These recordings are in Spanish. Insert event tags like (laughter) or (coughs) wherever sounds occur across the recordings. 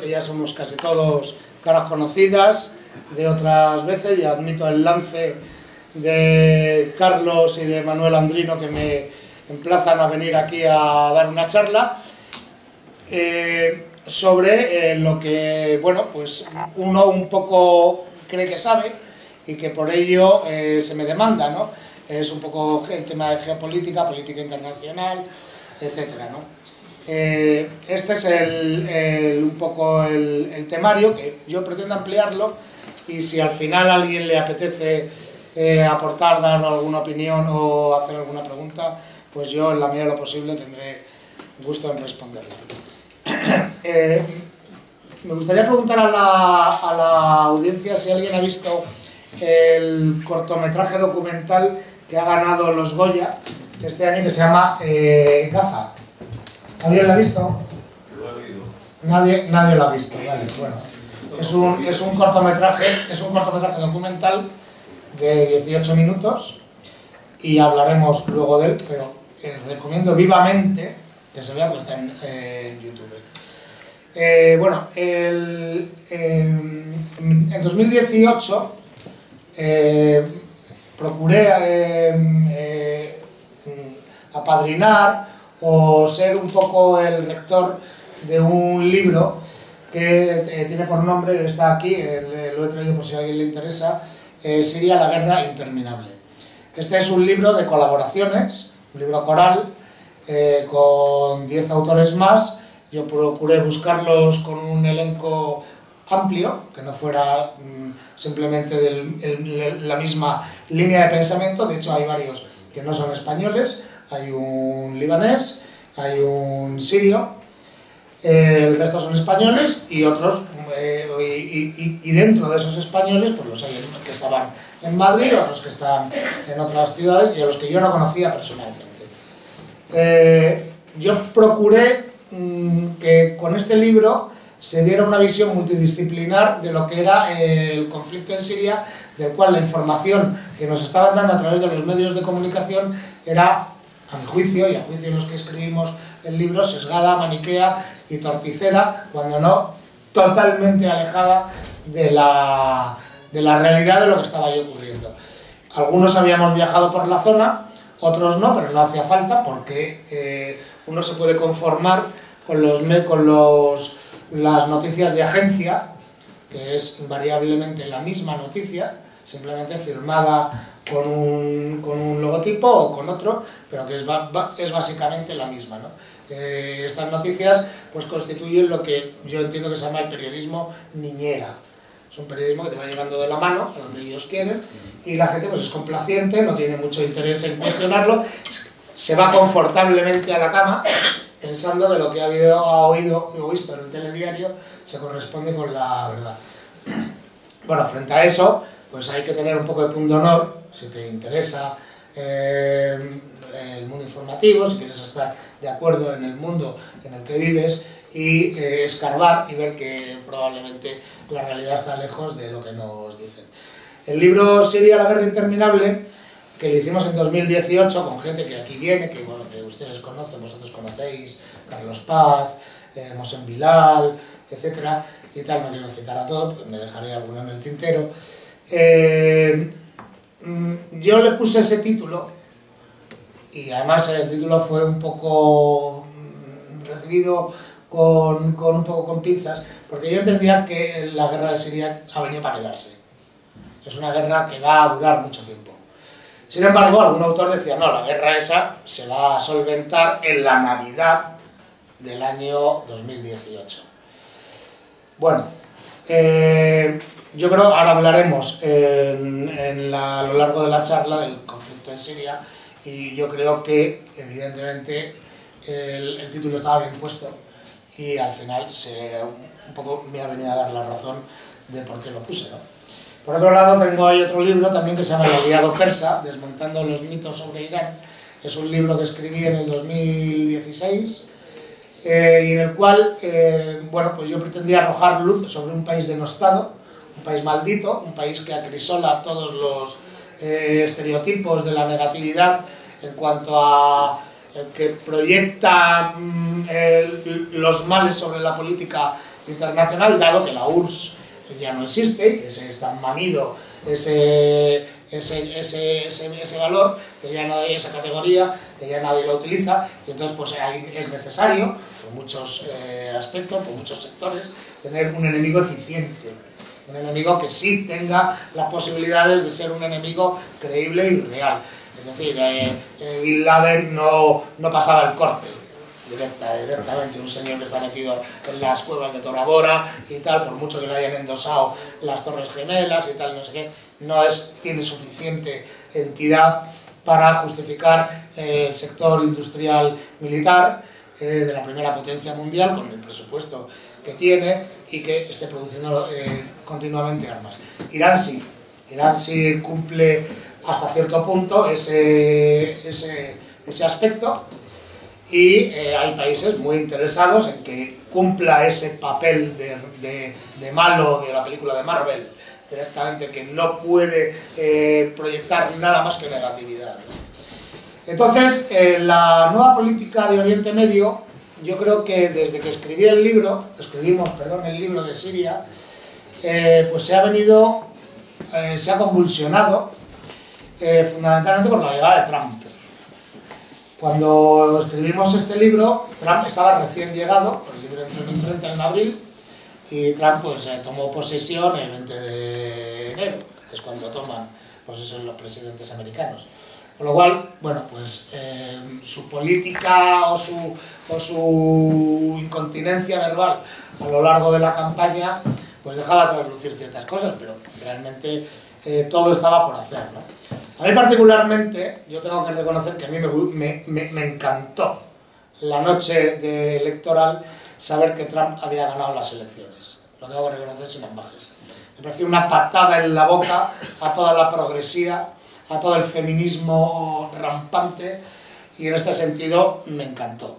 que ya somos casi todos caras conocidas de otras veces, y admito el lance de Carlos y de Manuel Andrino que me emplazan a venir aquí a dar una charla eh, sobre eh, lo que, bueno, pues uno un poco cree que sabe y que por ello eh, se me demanda, ¿no? Es un poco el tema de geopolítica, política internacional, etcétera, ¿no? Este es el, un poco el, temario que yo pretendo ampliarlo y si al final a alguien le apetece eh, aportar, dar alguna opinión o hacer alguna pregunta, pues yo en la medida de lo posible tendré gusto en responderla. (coughs) Eh, me gustaría preguntar a la, a la, audiencia si alguien ha visto el cortometraje documental que ha ganado los Goya este año que se llama eh, Gaza. ¿Alguien lo ha visto? Nadie, nadie lo ha visto, vale, bueno. Es un, es un cortometraje, es un cortometraje documental de 18 minutos y hablaremos luego de él, pero eh, recomiendo vivamente que se vea porque está en, YouTube. Eh, bueno, el, en 2018 eh, procuré apadrinar o ser un poco el rector de un libro que tiene por nombre, está aquí, lo he traído por si a alguien le interesa, eh, sería La Guerra Interminable. Este es un libro de colaboraciones, un libro coral, eh, con 10 autores más. Yo procuré buscarlos con un elenco amplio, que no fuera mm, simplemente de la misma línea de pensamiento, de hecho hay varios que no son españoles, hay un libanés, hay un sirio, el resto son españoles y otros, eh, y, dentro de esos españoles, pues los hay que estaban en Madrid, otros que están en otras ciudades y a los que yo no conocía personalmente. Eh, yo procuré mm, que con este libro se diera una visión multidisciplinar de lo que era el conflicto en Siria, del cual la información que nos estaban dando a través de los medios de comunicación era, a mi juicio y a juicio de los que escribimos el libro, sesgada, maniquea y torticera, cuando no totalmente alejada de la, de la realidad de lo que estaba ahí ocurriendo. Algunos habíamos viajado por la zona, otros no, pero no hacía falta porque eh, uno se puede conformar con, los, con los, las noticias de agencia, que es invariablemente la misma noticia, simplemente firmada con un, con un logotipo o con otro, pero que es, es básicamente la misma. ¿no? Eh, estas noticias pues constituyen lo que yo entiendo que se llama el periodismo niñera. Es un periodismo que te va llegando de la mano a donde ellos quieren y la gente pues es complaciente, no tiene mucho interés en cuestionarlo, se va confortablemente a la cama pensando que lo que ha, habido, ha oído o visto en el telediario se corresponde con la verdad. Bueno, frente a eso, pues hay que tener un poco de punto honor, si te interesa eh, el mundo informativo, si quieres estar de acuerdo en el mundo en el que vives y eh, escarbar y ver que probablemente la realidad está lejos de lo que nos dicen. El libro Siria, la guerra interminable, que lo hicimos en 2018 con gente que aquí viene, que, ustedes conocen, vosotros conocéis, Carlos Paz, eh, Mosén Bilal, etc. Y tal, no quiero citar a todos, porque me dejaré alguno en el tintero. Eh, mm, yo le puse ese título y además el título fue un poco mm, recibido con, con, un poco con pinzas, porque yo entendía que la guerra de Siria ha venido para quedarse. Es una guerra que va a durar mucho tiempo. Sin embargo, algún autor decía, no, la guerra esa se va a solventar en la Navidad del año 2018. Bueno, eh, yo creo, ahora hablaremos en, a lo largo de la charla del conflicto en Siria, y yo creo que evidentemente el, título estaba bien puesto y al final se, un poco me ha venido a dar la razón de por qué lo puse. ¿no? Por otro lado, tengo otro libro también que se llama El aliado persa, desmontando los mitos sobre Irán. Es un libro que escribí en el 2016 eh, y en el cual, eh, bueno, pues yo pretendía arrojar luz sobre un país denostado, un país maldito, un país que acrisola todos los eh, estereotipos de la negatividad en cuanto a que proyecta mm, los males sobre la política internacional, dado que la URSS ya no existe, que se está manido ese, ese, ese, ese, valor, que ya nadie, esa categoría, que ya nadie lo utiliza, y entonces pues es necesario, por muchos eh, aspectos, por muchos sectores, tener un enemigo eficiente, un enemigo que sí tenga las posibilidades de ser un enemigo creíble y real. Es decir, eh, eh, Bin Laden no, no pasaba el corte, directa, directamente, un señor que está metido en las cuevas de Tora y tal, por mucho que le hayan endosado las torres gemelas y tal, no sé qué, no es, tiene suficiente entidad para justificar eh, el sector industrial militar eh, de la primera potencia mundial con el presupuesto que tiene y que esté produciendo eh, continuamente armas. Irán sí, Irán sí cumple hasta cierto punto ese, ese, ese aspecto, y eh, hay países muy interesados en que cumpla ese papel de, de, malo de la película de Marvel, directamente, que no puede eh, proyectar nada más que negatividad. Entonces, la nueva política de Oriente Medio, yo creo que desde que escribí el libro, escribimos, perdón, el libro de Siria, pues se ha venido, se ha convulsionado, fundamentalmente por la llegada de Trump. Cuando escribimos este libro, Trump estaba recién llegado, el libro entró en imprenta en abril, y Trump pues, eh, tomó posesión el 20 de enero, que es cuando toman posesión los presidentes americanos. Con lo cual, bueno, pues eh, su política o su, o su incontinencia verbal a lo largo de la campaña, pues dejaba traslucir ciertas cosas, pero realmente eh, todo estaba por hacer, ¿no? A mí particularmente, yo tengo que reconocer que a mí me, me, me encantó la noche de electoral saber que Trump había ganado las elecciones. Lo tengo que reconocer sin ambajes. Me pareció una patada en la boca a toda la progresía, a todo el feminismo rampante y en este sentido me encantó.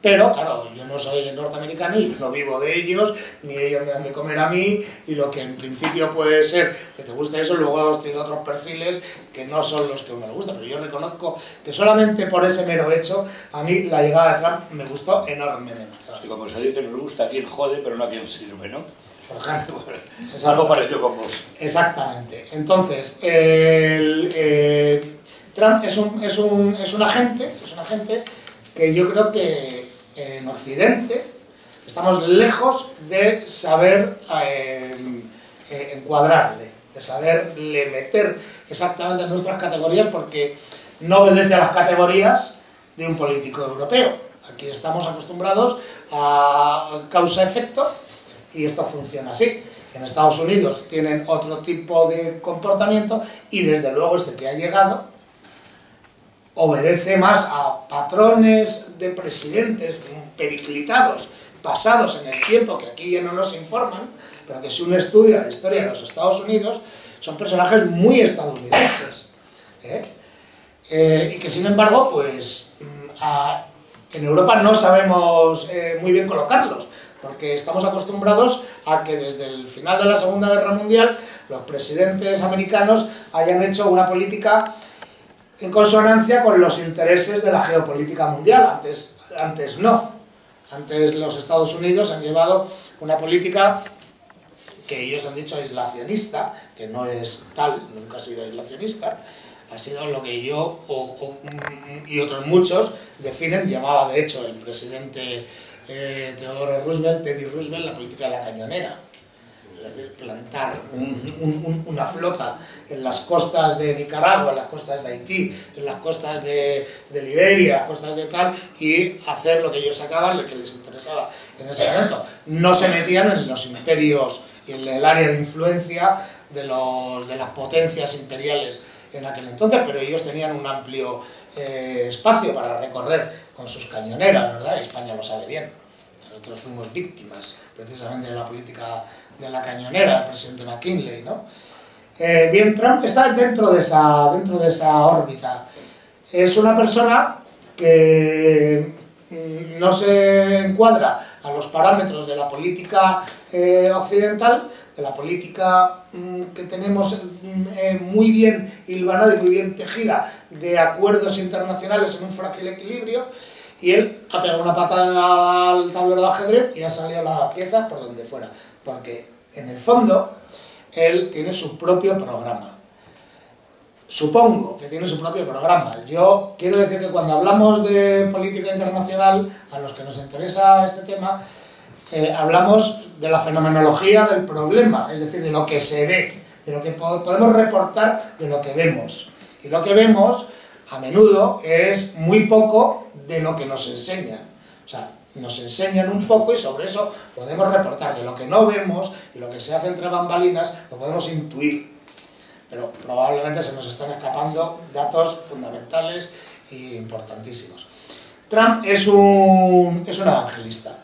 Pero, claro, yo no soy norteamericano y no vivo de ellos, ni ellos me dan de comer a mí, y lo que en principio puede ser que te guste eso, luego tiene otros perfiles que no son los que a uno le gusta. Pero yo reconozco que solamente por ese mero hecho, a mí la llegada de Trump me gustó enormemente. Como se dice, nos gusta a quien jode, pero no a quien sirve, ¿no? Por ejemplo. (laughs) es algo parecido con vos. Exactamente. Entonces, el, eh, Trump es un, es, un, es un agente, es un agente que yo creo que en Occidente estamos lejos de saber eh, eh, encuadrarle, de saberle meter exactamente en nuestras categorías porque no obedece a las categorías de un político europeo. Aquí estamos acostumbrados a causa-efecto y esto funciona así. En Estados Unidos tienen otro tipo de comportamiento y desde luego este que ha llegado obedece más a patrones de presidentes periclitados, pasados en el tiempo, que aquí ya no nos informan, pero que si uno estudia la historia de los Estados Unidos, son personajes muy estadounidenses. ¿eh? Eh, y que sin embargo, pues mm, en Europa no sabemos eh, muy bien colocarlos, porque estamos acostumbrados a que desde el final de la Segunda Guerra Mundial los presidentes americanos hayan hecho una política en consonancia con los intereses de la geopolítica mundial. Antes, antes no. Antes los Estados Unidos han llevado una política que ellos han dicho aislacionista, que no es tal, nunca ha sido aislacionista, ha sido lo que yo y otros muchos definen, llamaba de hecho el presidente eh, Teodoro Roosevelt, Teddy Roosevelt, la política de la cañonera es decir, plantar una flota en las costas de Nicaragua, en las costas de Haití, en las costas de, Liberia, en las costas de tal, y hacer lo que ellos sacaban, lo que les interesaba en ese momento. No se metían en los imperios y en el área de influencia de, los, las potencias imperiales en aquel entonces, pero ellos tenían un amplio eh, espacio para recorrer con sus cañoneras, ¿verdad? España lo sabe bien. Nosotros fuimos víctimas precisamente de la política de la cañonera del presidente McKinley, ¿no? Eh, bien, Trump está dentro de, esa, dentro de esa órbita. Es una persona que mm, no se encuadra a los parámetros de la política eh, occidental, de la política mm, que tenemos mm, eh, muy bien hilvanada y muy bien tejida de acuerdos internacionales en un frágil equilibrio, y él ha pegado una patada al tablero de ajedrez y ha salido la pieza por donde fuera. Porque en el fondo él tiene su propio programa. Supongo que tiene su propio programa. Yo quiero decir que cuando hablamos de política internacional, a los que nos interesa este tema, eh, hablamos de la fenomenología del problema, es decir, de lo que se ve, de lo que podemos reportar de lo que vemos. Y lo que vemos a menudo es muy poco de lo que nos enseñan. O sea, nos enseñan un poco y sobre eso podemos reportar de lo que no vemos y lo que se hace entre bambalinas, lo podemos intuir. Pero probablemente se nos están escapando datos fundamentales e importantísimos. Trump es un, es un evangelista.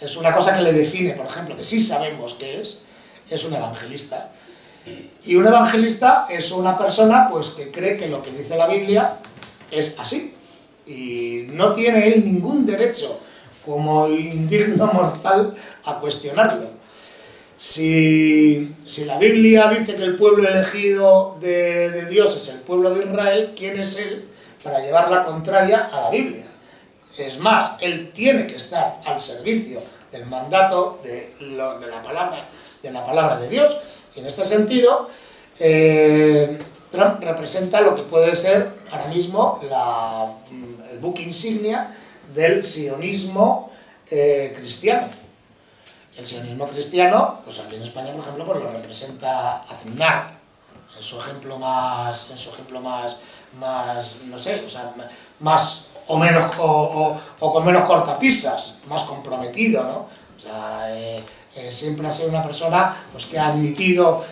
Es una cosa que le define, por ejemplo, que sí sabemos que es, es un evangelista. Y un evangelista es una persona pues, que cree que lo que dice la Biblia es así. Y no tiene él ningún derecho como indigno mortal a cuestionarlo. Si, la Biblia dice que el pueblo elegido de, de, Dios es el pueblo de Israel, ¿quién es él para llevar la contraria a la Biblia? Es más, él tiene que estar al servicio del mandato de, de la, palabra, de la palabra de Dios. Y en este sentido, eh, Trump representa lo que puede ser ahora mismo la, el buque insignia del sionismo eh, cristiano. El sionismo cristiano, pues aquí en España, por ejemplo, pues lo representa Aznar, en su ejemplo más, en su ejemplo más, más no sé, o sea, más o menos o, con menos cortapisas, más comprometido, ¿no? O eh, eh, siempre ha sido una persona pues, que ha admitido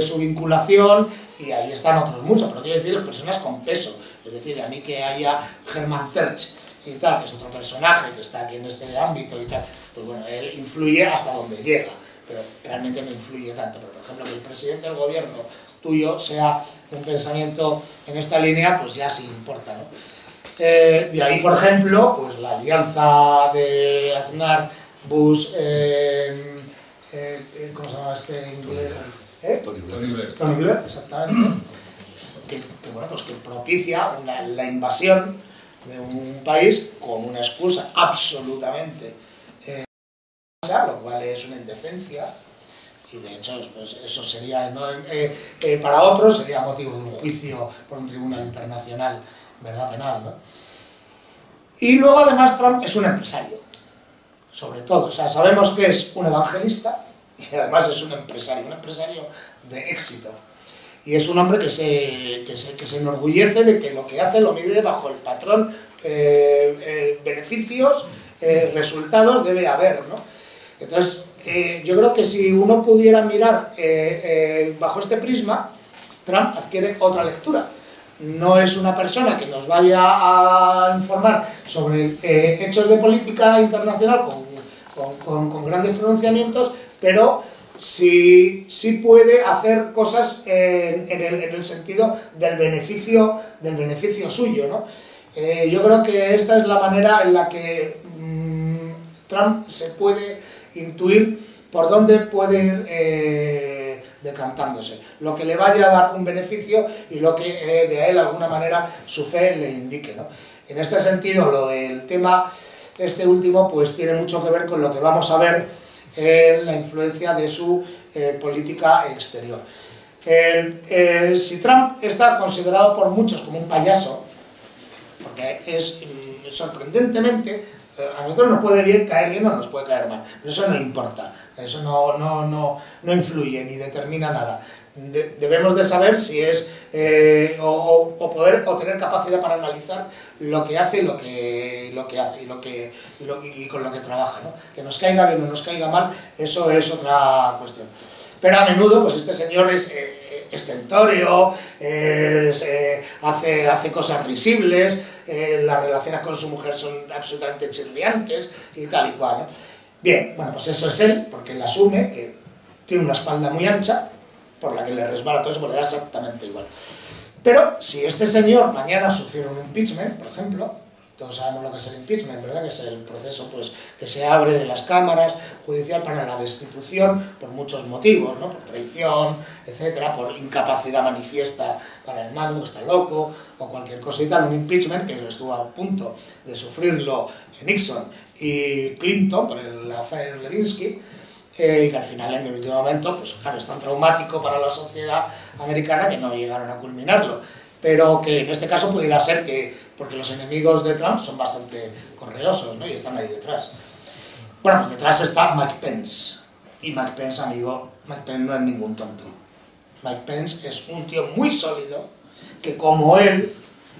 su vinculación y ahí están otros muchos, pero quiero decir personas con peso, es decir, a mí que haya Germán Terch y tal, que es otro personaje que está aquí en este ámbito y tal, pues bueno, él influye hasta donde llega, pero realmente no influye tanto. Pero, por ejemplo, que el presidente del gobierno tuyo sea un pensamiento en esta línea, pues ya sí importa, ¿no? Eh, de ahí, por ejemplo, pues la alianza de Aznar, Bush, eh, eh, ¿cómo se llama este inglés? Tony Blair. Tony Blair, exactamente. Que, bueno, pues que propicia la invasión de un país con una excusa absolutamente eh, lo cual es una indecencia y de hecho pues, eso sería eh, eh, para otros sería motivo de un juicio por un tribunal internacional verdad penal ¿no? y luego además Trump es un empresario sobre todo o sea sabemos que es un evangelista (laughs) y además es un empresario un empresario de éxito y es un hombre que se, que se, que se enorgullece de que lo que hace lo mide bajo el patrón eh, eh, beneficios, eh, resultados debe haber. ¿no? Entonces, yo creo que si uno pudiera mirar bajo este prisma, Trump adquiere otra lectura. No es una persona que nos vaya a informar sobre hechos de política internacional con, con, con grandes pronunciamientos, pero sí, sí puede hacer cosas en, el, en, el, sentido del beneficio, del beneficio suyo, ¿no? Eh, yo creo que esta es la manera en la que mmm, Trump se puede intuir por dónde puede ir eh, decantándose, lo que le vaya a dar un beneficio y lo que eh, de él, de alguna manera, su fe le indique. ¿no? En este sentido, lo del tema, este último, pues tiene mucho que ver con lo que vamos a ver en la influencia de su eh, política exterior. Eh, si Trump está considerado por muchos como un payaso, porque es mm, sorprendentemente, eh, a nosotros nos puede bien caer bien o nos puede caer mal, pero eso no importa, eso no, no, no, no influye ni determina nada. debemos de saber si es, o, o, poder, o tener capacidad para analizar lo que hace y lo que, lo que hace y, lo que, y, lo, y con lo que trabaja. ¿no? Que nos caiga bien o nos caiga mal, eso es otra cuestión. Pero a menudo, pues este señor es eh, estentorio, eh, hace, hace cosas risibles, eh, las relaciones con su mujer son absolutamente chirriantes y tal y cual. Bien, bueno, pues eso es él, porque él asume que tiene una espalda muy ancha, por la que le resbala todo eso, porque le da exactamente igual. Pero si este señor mañana sufriera un impeachment, por ejemplo, todos sabemos lo que es el impeachment, ¿verdad? Que es el proceso pues, que se abre de las cámaras judicial para la destitución por muchos motivos, ¿no? Por traición, etcétera, por incapacidad manifiesta para el mando, que está loco, o cualquier cosita, un impeachment que estuvo a punto de sufrirlo Nixon y Clinton por el affair Levinsky, eh, y que al final en el último momento, pues claro, es tan traumático para la sociedad americana que no llegaron a culminarlo. Pero que en este caso pudiera ser que porque los enemigos de Trump son bastante correosos, ¿no? Y están ahí detrás. Bueno, pues detrás está Mike Pence. Y Mike Pence, amigo, Mike Pence no es ningún tonto. Mike Pence es un tío muy sólido, que como él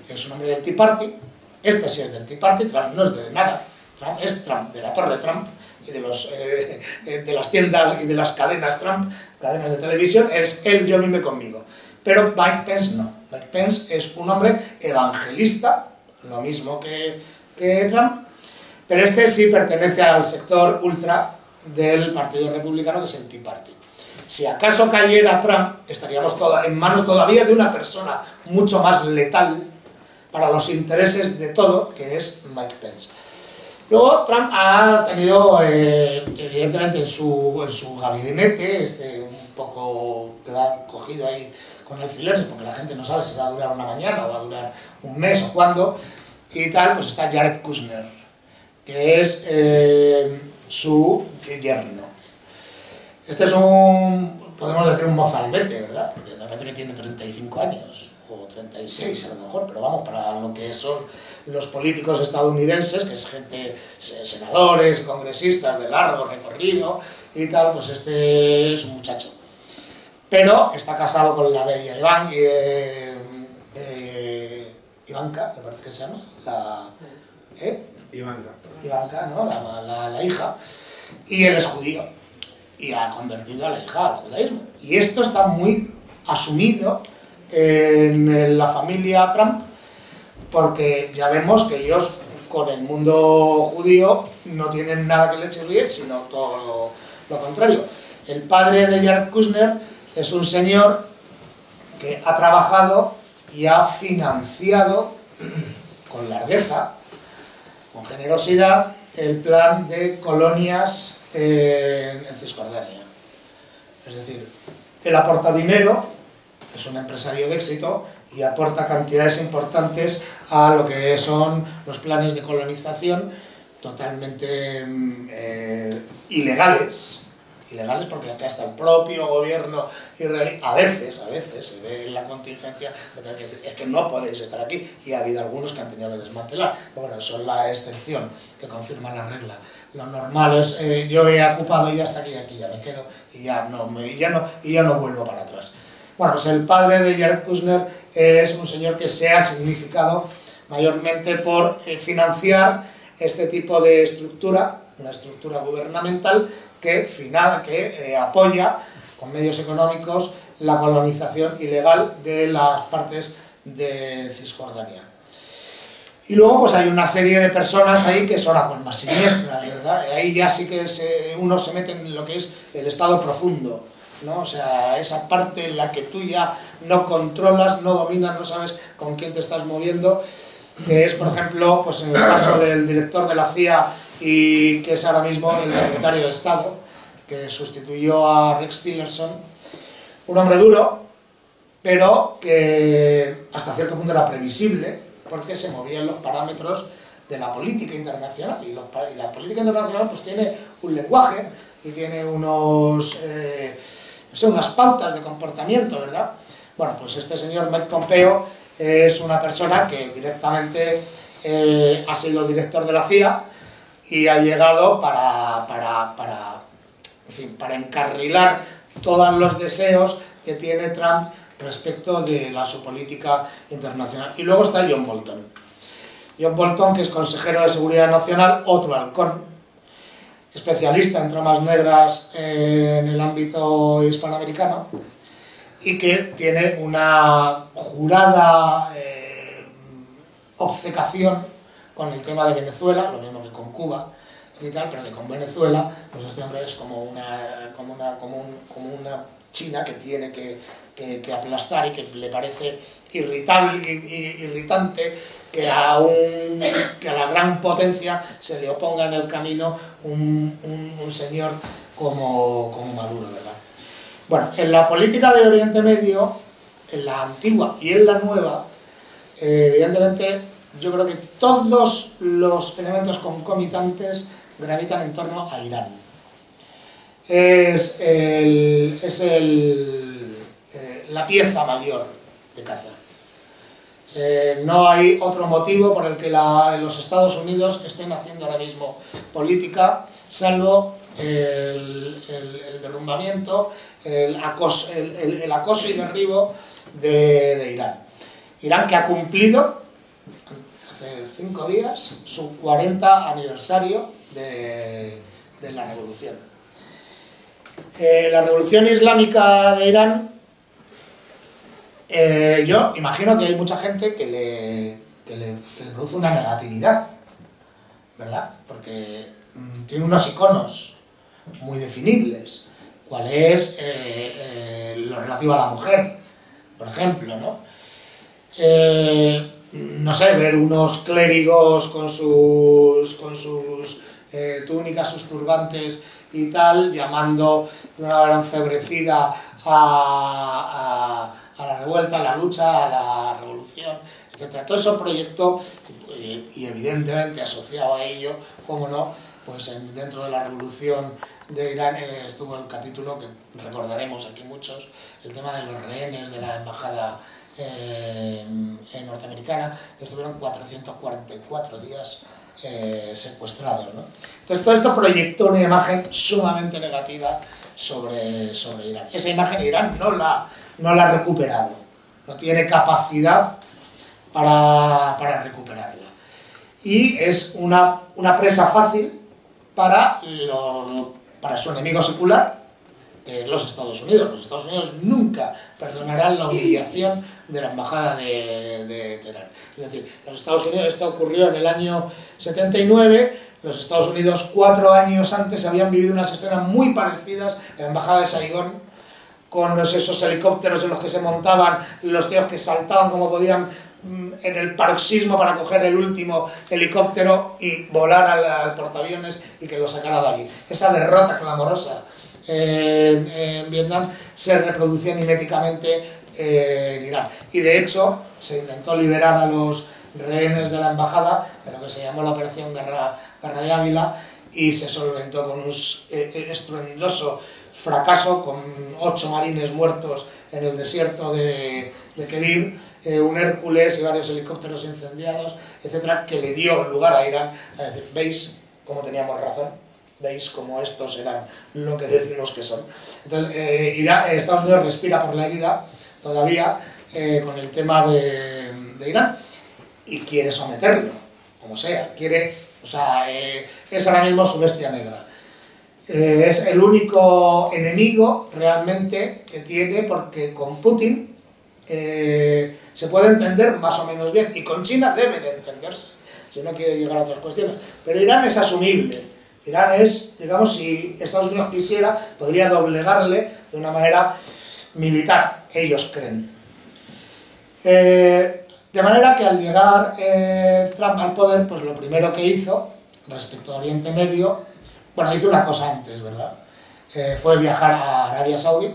es un hombre del Tea Party, este sí es del Tea Party, Trump no es de nada, Trump es Trump, de la torre Trump y de, los, eh, eh, de las tiendas y de las cadenas Trump, cadenas de televisión, es él, yo, mime conmigo. Pero Mike Pence no. Mike Pence es un hombre evangelista, lo mismo que, que Trump, pero este sí pertenece al sector ultra del Partido Republicano, que es el Tea Party. Si acaso cayera Trump, estaríamos en manos todavía de una persona mucho más letal para los intereses de todo, que es Mike Pence. Luego Trump ha tenido, eh, evidentemente, en su, en su gabinete, este, un poco que va cogido ahí con alfileres, porque la gente no sabe si va a durar una mañana o va a durar un mes o cuándo, y tal, pues está Jared Kushner, que es eh, su yerno. Este es un, podemos decir, un mozalbete, ¿verdad? Porque me parece que tiene 35 años, 36 a lo mejor, pero vamos, para lo que son los políticos estadounidenses, que es gente, senadores, congresistas de largo recorrido y tal, pues este es un muchacho pero está casado con la bella Iván, eh, eh, Ivanka, me parece que se llama, la, ¿eh? Ivanka. Ivanka, ¿no? La, la, hija, y él es judío, y ha convertido a la hija al judaísmo. Y esto está muy asumido en la familia Trump, porque ya vemos que ellos con el mundo judío no tienen nada que le chirríe, sino todo lo, contrario. El padre de Jared Kushner es un señor que ha trabajado y ha financiado con largueza, con generosidad, el plan de colonias en, Cisjordania. Es decir, él aporta dinero, es un empresario de éxito y aporta cantidades importantes a lo que son los planes de colonización totalmente mm, eh, ilegales, ilegales porque acá está el propio gobierno israelí, a veces, a veces se ve la contingencia de tener que decir, es que no podéis estar aquí y ha habido algunos que han tenido que desmantelar, pero bueno, es la excepción que confirma la regla. Lo normal es, eh, yo he ocupado y hasta aquí y aquí ya me quedo y ya no, me, ya no, y ya no vuelvo para atrás. Bueno, pues el padre de Jared Kushner es un señor que se ha significado mayormente por eh, financiar este tipo de estructura, una estructura gubernamental que, final, que eh, apoya con medios económicos la colonización ilegal de las partes de Cisjordania. Y luego pues hay una serie de personas ahí que son aún más siniestras, ¿verdad? Ahí ya sí que uno se mete en lo que es el estado profundo, ¿no? O sea, esa parte en la que tú ya no controlas, no dominas, no sabes con quién te estás moviendo, que es, por ejemplo, pues en el caso del director de la CIA y que es ahora mismo el secretario de Estado, que sustituyó a Rex Tillerson, un hombre duro, pero que hasta cierto punto era previsible, porque se movía en los parámetros de la política internacional, y, la política internacional pues tiene un lenguaje y tiene unos, eh, sé, unas pautas de comportamiento, ¿verdad? Bueno, pues este señor Mike Pompeo es una persona que directamente eh, ha sido director de la CIA, y ha llegado para, para, para, en fin, para encarrilar todos los deseos que tiene Trump respecto de la, su política internacional. Y luego está John Bolton. John Bolton, que es consejero de Seguridad Nacional, otro halcón, especialista en tramas negras en el ámbito hispanoamericano y que tiene una jurada eh, obcecación con el tema de Venezuela, lo mismo que con Cuba y tal, pero que con Venezuela, pues este hombre es como una, como una, como un, como una China que tiene que, aplastar y que le parece irritable, irritante que a, un, que a la gran potencia se le oponga en el camino un, señor como, como Maduro, ¿verdad? Bueno, en la política de Oriente Medio, en la antigua y en la nueva, eh, evidentemente yo creo que todos los elementos concomitantes gravitan en torno a Irán. Es, el, es el, la pieza mayor de caza. Eh, no hay otro motivo por el que los Estados Unidos estén haciendo ahora mismo política, salvo el, derrumbamiento, el acoso, y derribo de, Irán. Irán que ha cumplido hace cinco días su 40 aniversario de, la revolución. Eh, la revolución islámica de Irán, eh, yo imagino que hay mucha gente que le, que le, produce una negatividad, ¿verdad? Porque mm, tiene unos iconos muy definibles. ¿Cuál es eh, lo relativo a la mujer? Por ejemplo, ¿no? no sé, ver unos clérigos con sus, con sus eh, túnicas, sus turbantes y tal, llamando de una manera enfebrecida a, la revuelta, a la lucha, a la revolución, etc. Todo eso proyecto, eh, y evidentemente asociado a ello, como no, pues dentro de la revolución de Irán eh, estuvo el capítulo que recordaremos aquí muchos, el tema de los rehenes de la embajada en norteamericana, estuvieron 444 días eh, secuestrados. ¿no? Entonces todo esto proyectó una imagen sumamente negativa sobre, sobre Irán. Esa imagen Irán no la, no la ha recuperado, no tiene capacidad para, para recuperarla. Y es una, una presa fácil para, para su enemigo secular, los Estados Unidos. Los Estados Unidos nunca perdonarán la humillación de la embajada de, de Teherán. Es decir, los Estados Unidos, esto ocurrió en el año 79, los Estados Unidos cuatro años antes habían vivido unas escenas muy parecidas en la embajada de Saigón, con esos helicópteros en los que se montaban, los tíos que saltaban como podían mm, en el paroxismo para coger el último helicóptero y volar al, portaaviones y que lo sacara de allí. Esa derrota clamorosa en, Vietnam se reproducía miméticamente en Irán. Y de hecho se intentó liberar a los rehenes de la embajada en lo que se llamó la Operación Guerra, de Ávila y se solventó con un eh, eh, estruendoso fracaso, con ocho marines muertos en el desierto de, de Kebir, eh, un Hércules y varios helicópteros incendiados, etcétera, que le dio lugar a Irán a decir, ¿veis cómo teníamos razón? veis cómo estos eran lo que decimos que son. Entonces, eh, Estados Unidos respira por la herida todavía eh, con el tema de, Irán y quiere someterlo, como sea, quiere, o sea, eh, es ahora mismo su bestia negra. Es el único enemigo realmente que tiene porque con Putin se puede entender más o menos bien y con China debe de entenderse si no quiere llegar a otras cuestiones. Pero Irán es asumible Irán es, digamos, si Estados Unidos quisiera, podría doblegarle de una manera militar, ellos creen. Eh, de manera que al llegar eh, Trump al poder, pues lo primero que hizo respecto a Oriente Medio, bueno, hizo una cosa antes, ¿verdad? Eh, fue viajar a Arabia Saudí,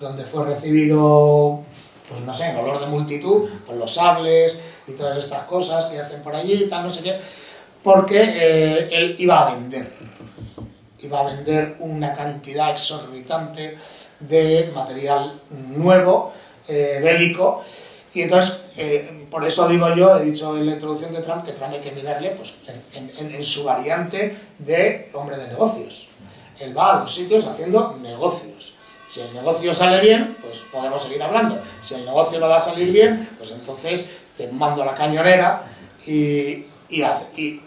donde fue recibido, pues no sé, en olor de multitud, con los sables y todas estas cosas que hacen por allí y tal, no sé qué porque eh, él iba a vender, iba a vender una cantidad exorbitante de material nuevo, eh, bélico, y entonces, eh, por eso digo yo, he dicho en la introducción de Trump, que Trump hay que mirarle pues, en, su variante de hombre de negocios. Él va a los sitios haciendo negocios. Si el negocio sale bien, pues podemos seguir hablando. Si el negocio no va a salir bien, pues entonces te mando la cañonera y, y,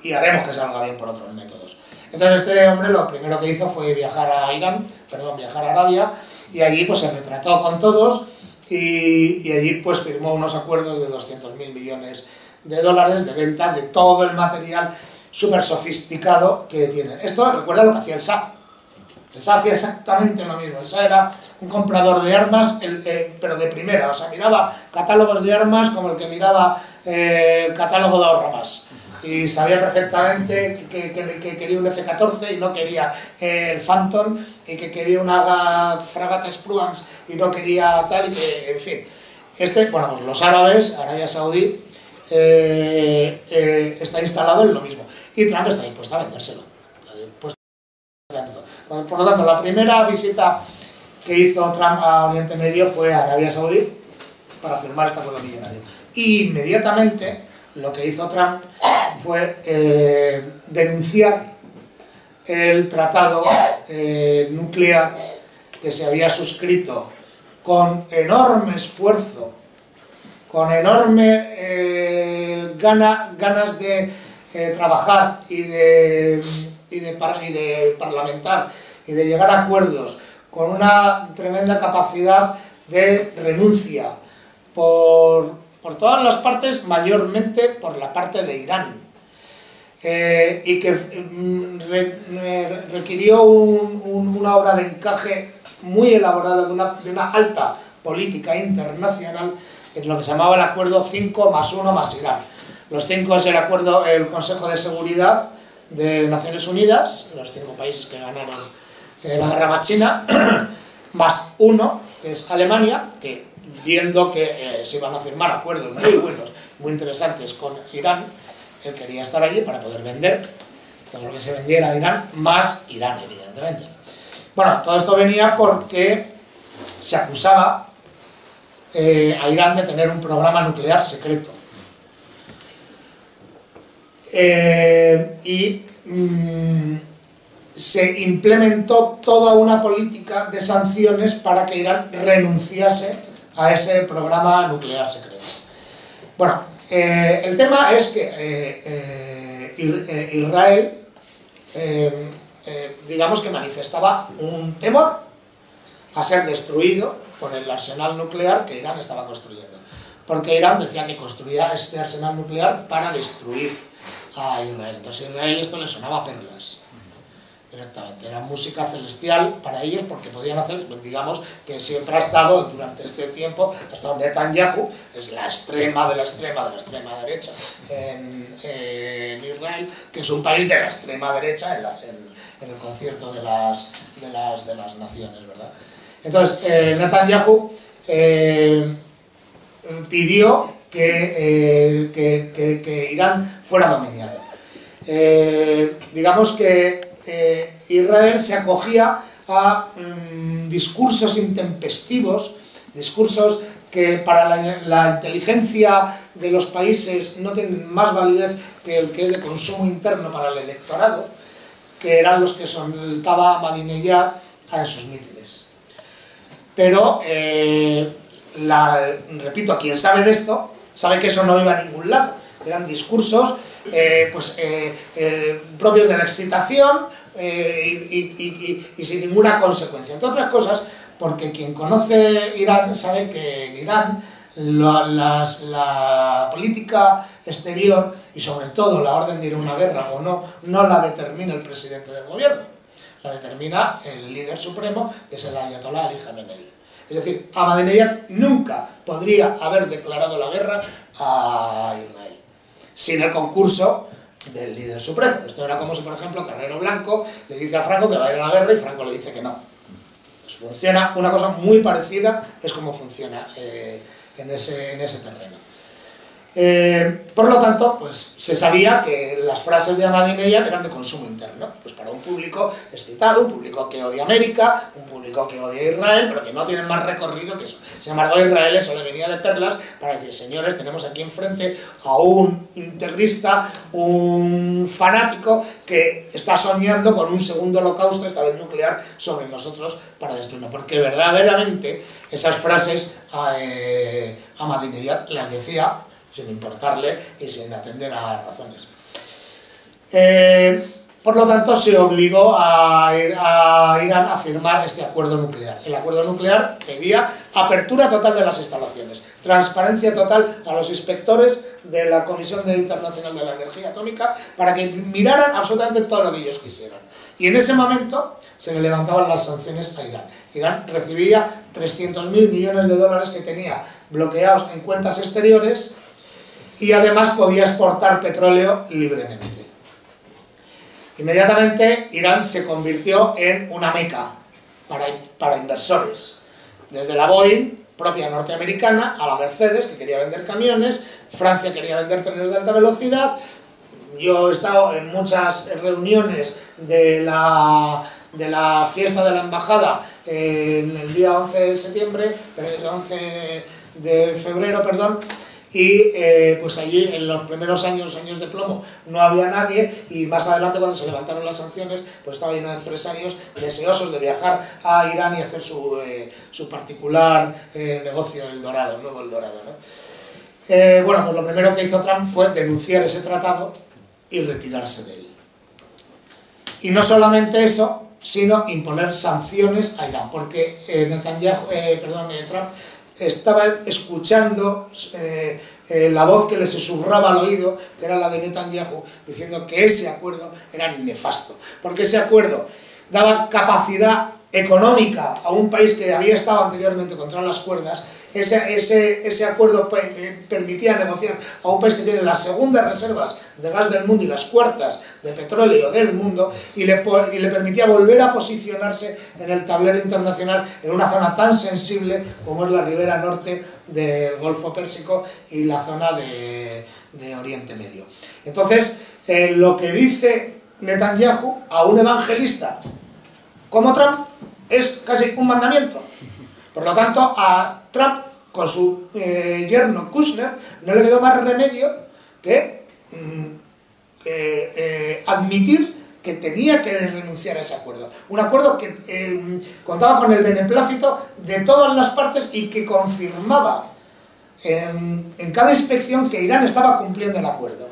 y, haremos que salga bien por otros métodos. Entonces este hombre lo primero que hizo fue viajar a Irán, perdón, viajar a Arabia, y allí pues se retrató con todos y, allí pues firmó unos acuerdos de 200 mil millones de dólares de venta de todo el material súper sofisticado que tienen. Esto recuerda lo que hacía el SA. El hacía exactamente lo mismo. El era un comprador de armas, eh, pero de primera. O sea, miraba catálogos de armas como el que miraba eh, catálogo de ahorramas. Y sabía perfectamente que, quería un F-14 y no quería eh, el Phantom, y que quería una fragata Spruance y no quería tal, y que, en fin. Este, bueno, pues los árabes, Arabia Saudí, está instalado en lo mismo. Y Trump está dispuesto a vendérselo. Por lo tanto, la primera visita que hizo Trump a Oriente Medio fue a Arabia Saudí para firmar este acuerdo millonario. Y inmediatamente lo que hizo Trump fue eh, denunciar el tratado eh, nuclear que se había suscrito con enorme esfuerzo, con enorme eh, ganas de trabajar y de y de, y de parlamentar y de llegar a acuerdos con una tremenda capacidad de renuncia por, por todas las partes, mayormente por la parte de Irán. Eh, y que mm, requirió una obra de encaje muy elaborada de una, de una, alta política internacional en lo que se llamaba el acuerdo 5 más 1 más Irán. Los 5 es el acuerdo, el Consejo de Seguridad, de Naciones Unidas, los cinco países que ganaron eh, la guerra machina, (clears throat) más uno, que es Alemania, que viendo que eh, se iban a firmar acuerdos muy buenos, muy interesantes con Irán, él quería estar allí para poder vender todo lo que se vendiera a Irán, más Irán, evidentemente. Bueno, todo esto venía porque se acusaba eh, a Irán de tener un programa nuclear secreto. Eh, y mm, se implementó toda una política de sanciones para que Irán renunciase a ese programa nuclear secreto. Bueno, eh, el tema es que eh, Israel, digamos que manifestaba un temor a ser destruido por el arsenal nuclear que Irán estaba construyendo. Porque Irán decía que construía este arsenal nuclear para destruir a Israel. Entonces a Israel esto le sonaba perlas directamente. Era música celestial para ellos porque podían hacer, digamos, que siempre ha estado durante este tiempo, hasta donde Netanyahu es la extrema de la extrema de la extrema derecha en, Israel, que es un país de la extrema derecha en, el concierto de las, de las, de las naciones, ¿verdad? Entonces, eh, Netanyahu eh, pidió eh, que, que, Irán fuera dominado. Eh, digamos que eh, Israel se acogía a mm, discursos intempestivos, discursos que para la, inteligencia de los países no tienen más validez que el que es de consumo interno para el electorado, que eran los que soltaba Ahmadinejad a esos mítines. Pero, la, repito, quien sabe de esto, sabe que eso no iba a ningún lado. Eran discursos eh, pues, eh, eh, propios de la excitación y, sin ninguna consecuencia. Entre otras cosas, porque quien conoce Irán sabe que en Irán la política exterior y sobre todo la orden de ir a una guerra o no, no la determina el presidente del gobierno, la determina el líder supremo, que es el Ayatollah Ali Khamenei. Es decir, Ahmadinejad nunca podría haber declarado la guerra a Israel sin el concurso del líder supremo. Esto era como si, por ejemplo, Carrero Blanco le dice a Franco que va a ir a la guerra y Franco le dice que no. Pues funciona una cosa muy parecida, es como funciona eh, en, ese, en ese terreno. Eh, por lo tanto, pues se sabía que las frases de Ahmadinejad eran de consumo interno, pues para un público excitado, un público que odia América, un público que odia Israel, pero que no tiene más recorrido que eso. Sin embargo, Israel eso le venía de perlas para decir, señores, tenemos aquí enfrente a un integrista, un fanático que está soñando con un segundo holocausto, esta vez nuclear, sobre nosotros para destruirnos. Porque verdaderamente esas frases eh, Ahmadinejad las decía sin importarle y sin atender a razones. Eh, por lo tanto, se obligó a, Irán a firmar este acuerdo nuclear. El acuerdo nuclear pedía apertura total de las instalaciones, transparencia total a los inspectores de la Comisión Internacional de la Energía Atómica para que miraran absolutamente todo lo que ellos quisieran. Y en ese momento se le levantaban las sanciones a Irán. Irán recibía 300.000 millones de dólares que tenía bloqueados en cuentas exteriores y además podía exportar petróleo libremente. Inmediatamente Irán se convirtió en una meca para, para inversores, desde la Boeing, propia norteamericana, a la Mercedes, que quería vender camiones, Francia quería vender trenes de alta velocidad, yo he estado en muchas reuniones de la, de la fiesta de la embajada en el día 11 de septiembre, el 11 de febrero, perdón, y eh, pues allí en los primeros años, años de plomo, no había nadie y más adelante cuando se levantaron las sanciones, pues estaba lleno de empresarios deseosos de viajar a Irán y hacer su, eh, su particular eh, negocio, el dorado, el nuevo el dorado. bueno, pues lo primero que hizo Trump fue denunciar ese tratado y retirarse de él. Y no solamente eso, sino imponer sanciones a Irán, porque Netanyahu, perdón, Trump estaba escuchando eh, eh, la voz que le susurraba al oído, que era la de Netanyahu, diciendo que ese acuerdo era nefasto, porque ese acuerdo daba capacidad económica a un país que había estado anteriormente contra las cuerdas ese, ese, ese acuerdo permitía negociar a un país que tiene las segundas reservas de gas del mundo y las cuartas de petróleo del mundo y le, y le permitía volver a posicionarse en el tablero internacional en una zona tan sensible como es la ribera norte del Golfo Pérsico y la zona de, de Oriente Medio. Entonces, eh, lo que dice Netanyahu a un evangelista como Trump es casi un mandamiento. Por lo tanto, a Trump, con su eh, yerno Kushner, no le quedó más remedio que mm, eh, admitir que tenía que renunciar a ese acuerdo. Un acuerdo que eh, contaba con el beneplácito de todas las partes y que confirmaba en, en, cada inspección que Irán estaba cumpliendo el acuerdo.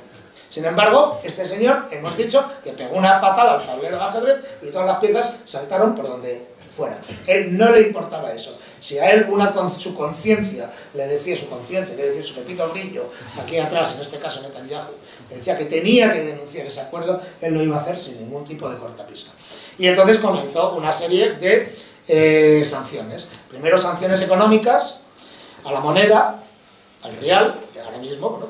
Sin embargo, este señor, hemos dicho, que pegó una patada al tablero de ajedrez y todas las piezas saltaron por donde fuera. Él no le importaba eso. Si a él una, su conciencia le decía, su conciencia, quiere decir su pepito brillo, aquí atrás, en este caso Netanyahu, le decía que tenía que denunciar ese acuerdo, él lo iba a hacer sin ningún tipo de cortapisa. Y entonces comenzó una serie de eh, sanciones. Primero sanciones económicas a la moneda, al real, que ahora mismo,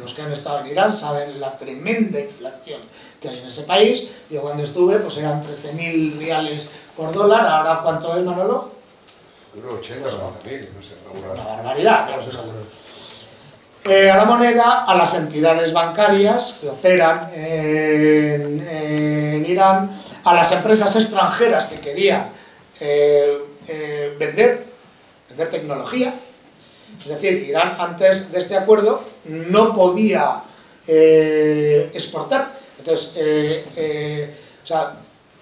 los que han estado en Irán saben la tremenda inflación que hay en ese país. Yo cuando estuve, pues eran 13.000 reales por dólar, ahora ¿cuánto es, Manolo? 80 o 90.000, no sé. Una barbaridad, claro. Eh, a la moneda, a las entidades bancarias que operan en, en Irán, a las empresas extranjeras que querían eh, eh, vender, vender tecnología. Es decir, Irán antes de este acuerdo no podía exportar. Entonces, o sea,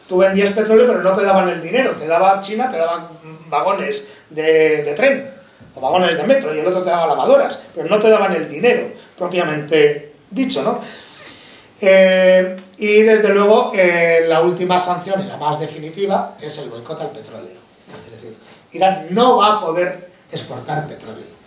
tú vendías petróleo pero no te daban el dinero, te daba China, te daban vagones de, tren o vagones de metro y el otro te daba lavadoras, pero no te daban el dinero propiamente dicho, ¿no? Eh, y desde luego eh, la última sanción y la más definitiva es el boicot al petróleo. Es decir, Irán no va a poder exportar petróleo.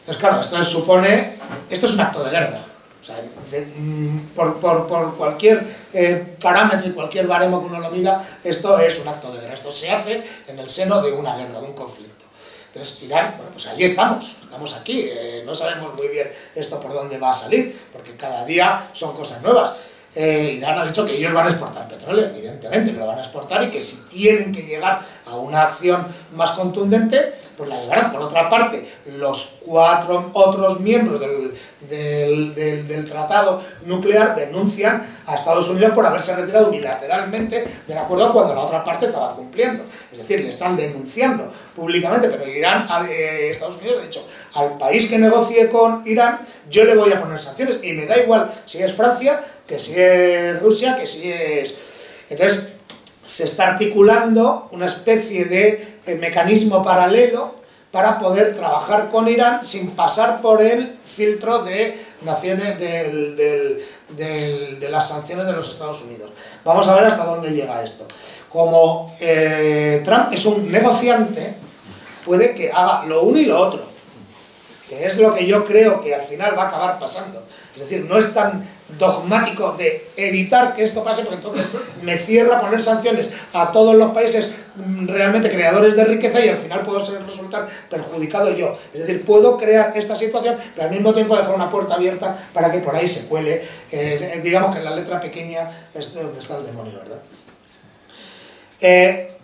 Entonces claro, esto supone, esto es un acto de guerra. O sea, mm, por, por, por, cualquier eh, parámetro y cualquier baremo que uno lo mida, esto es un acto de guerra. Esto se hace en el seno de una guerra, de un conflicto. Entonces, Irán, bueno, pues allí estamos, estamos aquí. Eh, no sabemos muy bien esto por dónde va a salir, porque cada día son cosas nuevas. Eh, Irán ha dicho que ellos van a exportar petróleo, evidentemente, que lo van a exportar y que si tienen que llegar a una acción más contundente, pues la llevarán. Por otra parte, los cuatro otros miembros del, del, tratado nuclear denuncian a Estados Unidos por haberse retirado unilateralmente del acuerdo cuando la otra parte estaba cumpliendo. Es decir, le están denunciando públicamente, pero Irán, eh, Estados Unidos ha dicho, al país que negocie con Irán, yo le voy a poner sanciones y me da igual si es Francia, que si es Rusia, que si es... Entonces, se está articulando una especie de eh, mecanismo paralelo para poder trabajar con Irán sin pasar por el filtro de naciones de las sanciones de los Estados Unidos. Vamos a ver hasta dónde llega esto. Como eh, Trump es un negociante, puede que haga lo uno y lo otro. que es lo que yo creo que al final va a acabar pasando. Es decir, no es tan dogmático de evitar que esto pase, porque entonces me cierra poner sanciones a todos los países realmente creadores de riqueza y al final puedo ser, resultar perjudicado yo. Es decir, puedo crear esta situación, pero al mismo tiempo dejar una puerta abierta para que por ahí se cuele, eh, digamos que la letra pequeña es de donde está el demonio, ¿verdad? Eh,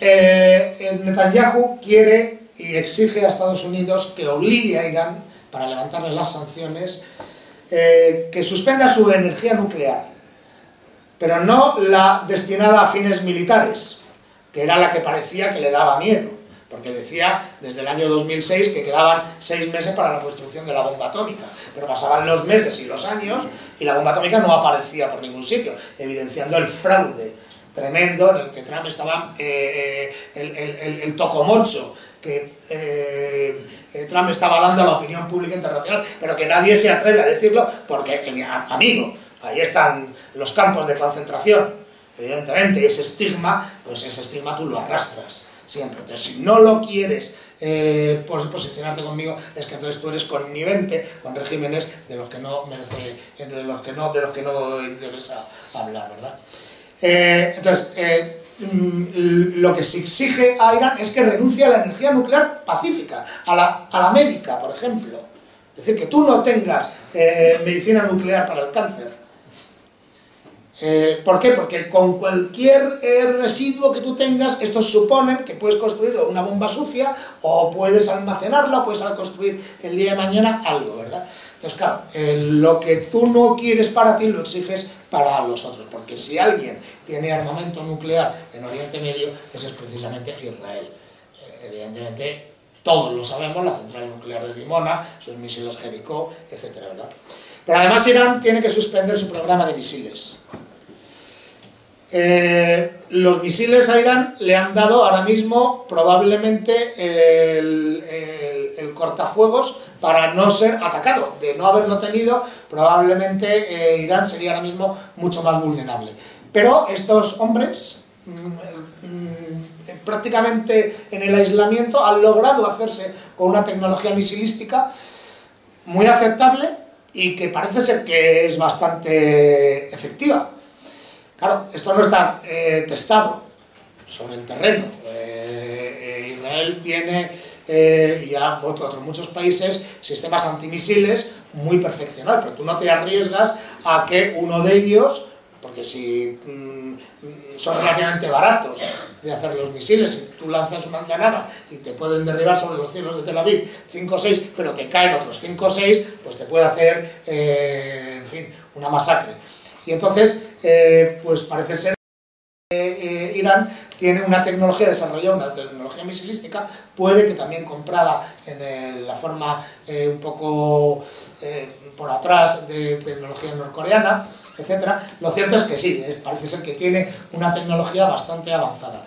eh, Netanyahu quiere y exige a Estados Unidos que obligue a Irán, para levantarle las sanciones, eh, que suspenda su energía nuclear, pero no la destinada a fines militares, que era la que parecía que le daba miedo, porque decía desde el año 2006 que quedaban seis meses para la construcción de la bomba atómica, pero pasaban los meses y los años y la bomba atómica no aparecía por ningún sitio, evidenciando el fraude tremendo en el que Trump estaba, eh, eh, el, el, el, tocomocho que Trump estaba dando a la opinión pública internacional, pero que nadie se atreve a decirlo porque, amigo, ahí están los campos de concentración, evidentemente, y ese estigma, pues ese estigma tú lo arrastras siempre. Entonces, si no lo quieres eh, posicionarte conmigo, es que entonces tú eres connivente con regímenes de los que no merece, de los que no, de los que no interesa hablar, ¿verdad? Eh, entonces, eh, lo que se exige a Irán es que renuncie a la energía nuclear pacífica, a la, a la médica, por ejemplo. Es decir, que tú no tengas eh, medicina nuclear para el cáncer. Eh, ¿Por qué? Porque con cualquier eh, residuo que tú tengas, estos suponen que puedes construir una bomba sucia o puedes almacenarla o puedes construir el día de mañana algo, ¿verdad? Entonces, claro, lo que tú no quieres para ti lo exiges para los otros, porque si alguien tiene armamento nuclear en Oriente Medio, ese es precisamente Israel. Eh, evidentemente, todos lo sabemos, la central nuclear de Dimona, sus misiles Jericó, etc. ¿verdad? Pero además Irán tiene que suspender su programa de misiles. Eh, los misiles a Irán le han dado ahora mismo probablemente el, cortafuegos para no ser atacado. De no haberlo tenido, probablemente eh, Irán sería ahora mismo mucho más vulnerable. Pero estos hombres, mm, mm, prácticamente en el aislamiento, han logrado hacerse con una tecnología misilística muy aceptable y que parece ser que es bastante efectiva. Claro, esto no está eh, testado sobre el terreno. Eh, Israel tiene eh, y otros muchos países sistemas antimisiles muy perfeccionados, pero tú no te arriesgas a que uno de ellos, porque si mm, son relativamente baratos de hacer los misiles, si tú lanzas una granada y te pueden derribar sobre los cielos de Tel Aviv 5 o 6, pero te caen otros 5 o 6, pues te puede hacer, eh, en fin, una masacre. Y entonces, eh, pues parece ser que Irán tiene una tecnología desarrollada, una tecnología misilística, puede que también comprada en la forma eh, un poco eh, por atrás de tecnología norcoreana, etc. Lo cierto es que sí, parece ser que tiene una tecnología bastante avanzada.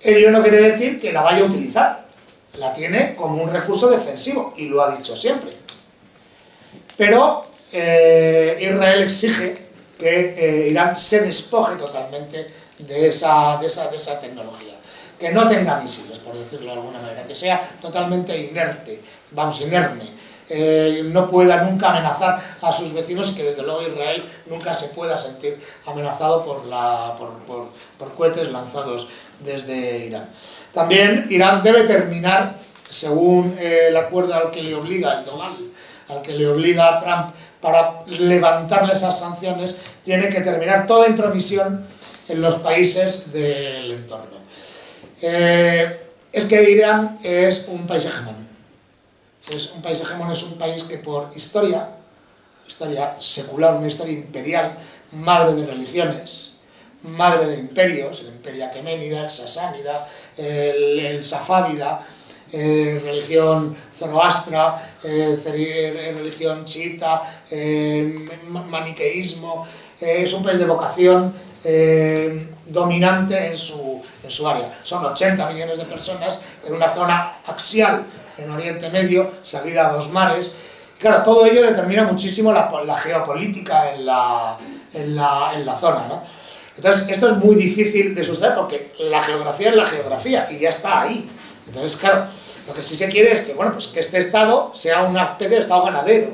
Ello no quiere decir que la vaya a utilizar, la tiene como un recurso defensivo, y lo ha dicho siempre. Pero eh, Israel exige que Irán se despoje totalmente de esa, de esa, de esa tecnología. Que no tenga misiles, por decirlo de alguna manera, que sea totalmente inerte, vamos, inerme, eh, no pueda nunca amenazar a sus vecinos y que desde luego Israel nunca se pueda sentir amenazado por, la, por, por, por cohetes lanzados desde Irán. También Irán debe terminar, según eh, el acuerdo al que le obliga el Dogal, al que le obliga a Trump para levantarle esas sanciones, tiene que terminar toda intromisión en los países del entorno. Eh, es que Irán es un país hegemón. Es un país hegemón es un país que por historia, historia secular, una historia imperial, madre de religiones, madre de imperios, el imperio aqueménida, el sasánida, el, el safávida, eh, religión zoroastra, eh, religión chiita, maniqueísmo, es un país de vocación eh, dominante en su, en su área. Son 80 millones de personas en una zona axial en Oriente Medio, salida a dos mares. claro, todo ello determina muchísimo la, la geopolítica en la, en la, en la zona. ¿no? Entonces, esto es muy difícil de sustraer porque la geografía es la geografía y ya está ahí. Entonces, claro, Lo que sí se quiere es que, bueno, pues que este Estado sea una especie de Estado ganadero,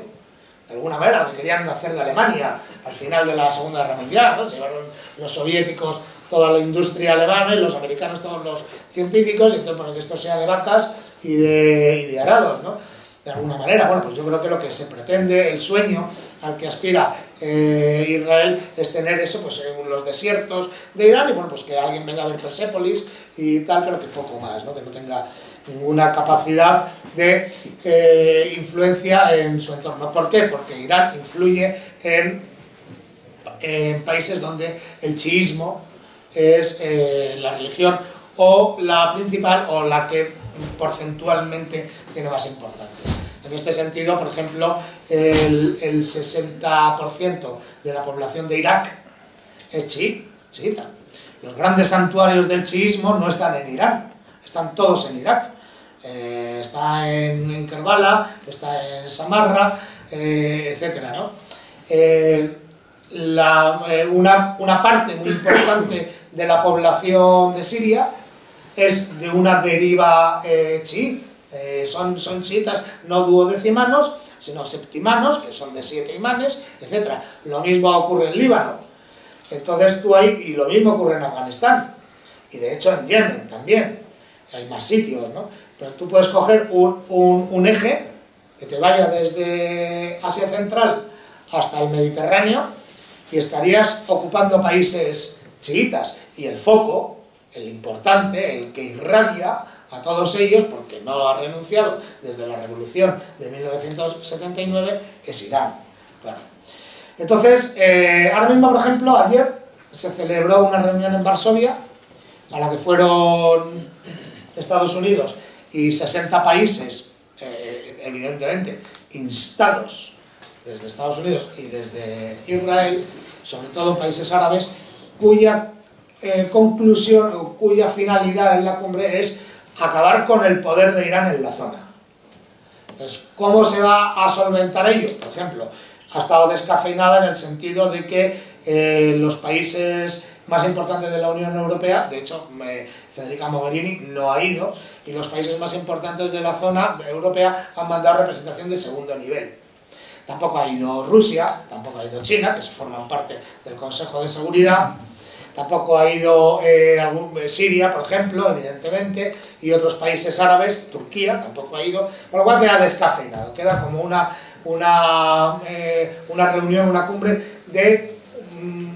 de alguna manera, lo que querían hacer de Alemania al final de la Segunda Guerra Mundial, ¿no? Se llevaron los soviéticos toda la industria alemana y los americanos todos los científicos, y entonces bueno, que esto sea de vacas y de, y arados, ¿no? De alguna manera, bueno, pues yo creo que lo que se pretende, el sueño al que aspira eh, Israel es tener eso pues en los desiertos de Irán y bueno, pues que alguien venga a ver Persépolis y tal, pero que poco más, ¿no? Que no tenga ninguna capacidad de eh, influencia en su entorno. ¿Por qué? Porque Irán influye en, en países donde el chiismo es eh, la religión o la principal o la que porcentualmente tiene más importancia. En este sentido, por ejemplo, el, el 60% de la población de Irak es chiita. Los grandes santuarios del chiismo no están en Irán, están todos en Irak. Eh, está en, en, Kerbala, está en Samarra, eh, etc. ¿no? Una, una parte muy importante de la población de Siria es de una deriva eh, chií. Eh, son, son chiitas no duodecimanos, sino septimanos, que son de siete imanes, etc. Lo mismo ocurre en Líbano. Entonces tú hay, y lo mismo ocurre en Afganistán, y de hecho en Yemen también, hay más sitios, ¿no? Pero tú puedes coger un, un, un eje que te vaya desde Asia Central hasta el Mediterráneo y estarías ocupando países chiitas y el foco, el importante, el que irradia a todos ellos, porque no ha renunciado desde la revolución de 1979, es Irán. Claro. Entonces, eh, ahora mismo, por ejemplo, ayer se celebró una reunión en Varsovia, a la que fueron Estados Unidos y 60 países, eh, evidentemente, instados desde Estados Unidos y desde Israel, sobre todo países árabes, cuya eh, conclusión o cuya finalidad en la cumbre es acabar con el poder de Irán en la zona. Entonces, ¿cómo se va a solventar ello? Por ejemplo, ha estado descafeinada en el sentido de que eh, los países más importantes de la Unión Europea, de hecho, Federica Mogherini no ha ido, y los países más importantes de la zona europea han mandado representación de segundo nivel. Tampoco ha ido Rusia, tampoco ha ido China, que forman parte del Consejo de Seguridad, tampoco ha ido eh, algún, Siria, por ejemplo, evidentemente, y otros países árabes, Turquía tampoco ha ido, con lo cual queda descafeinado, queda como una, una, eh, una reunión, una cumbre de,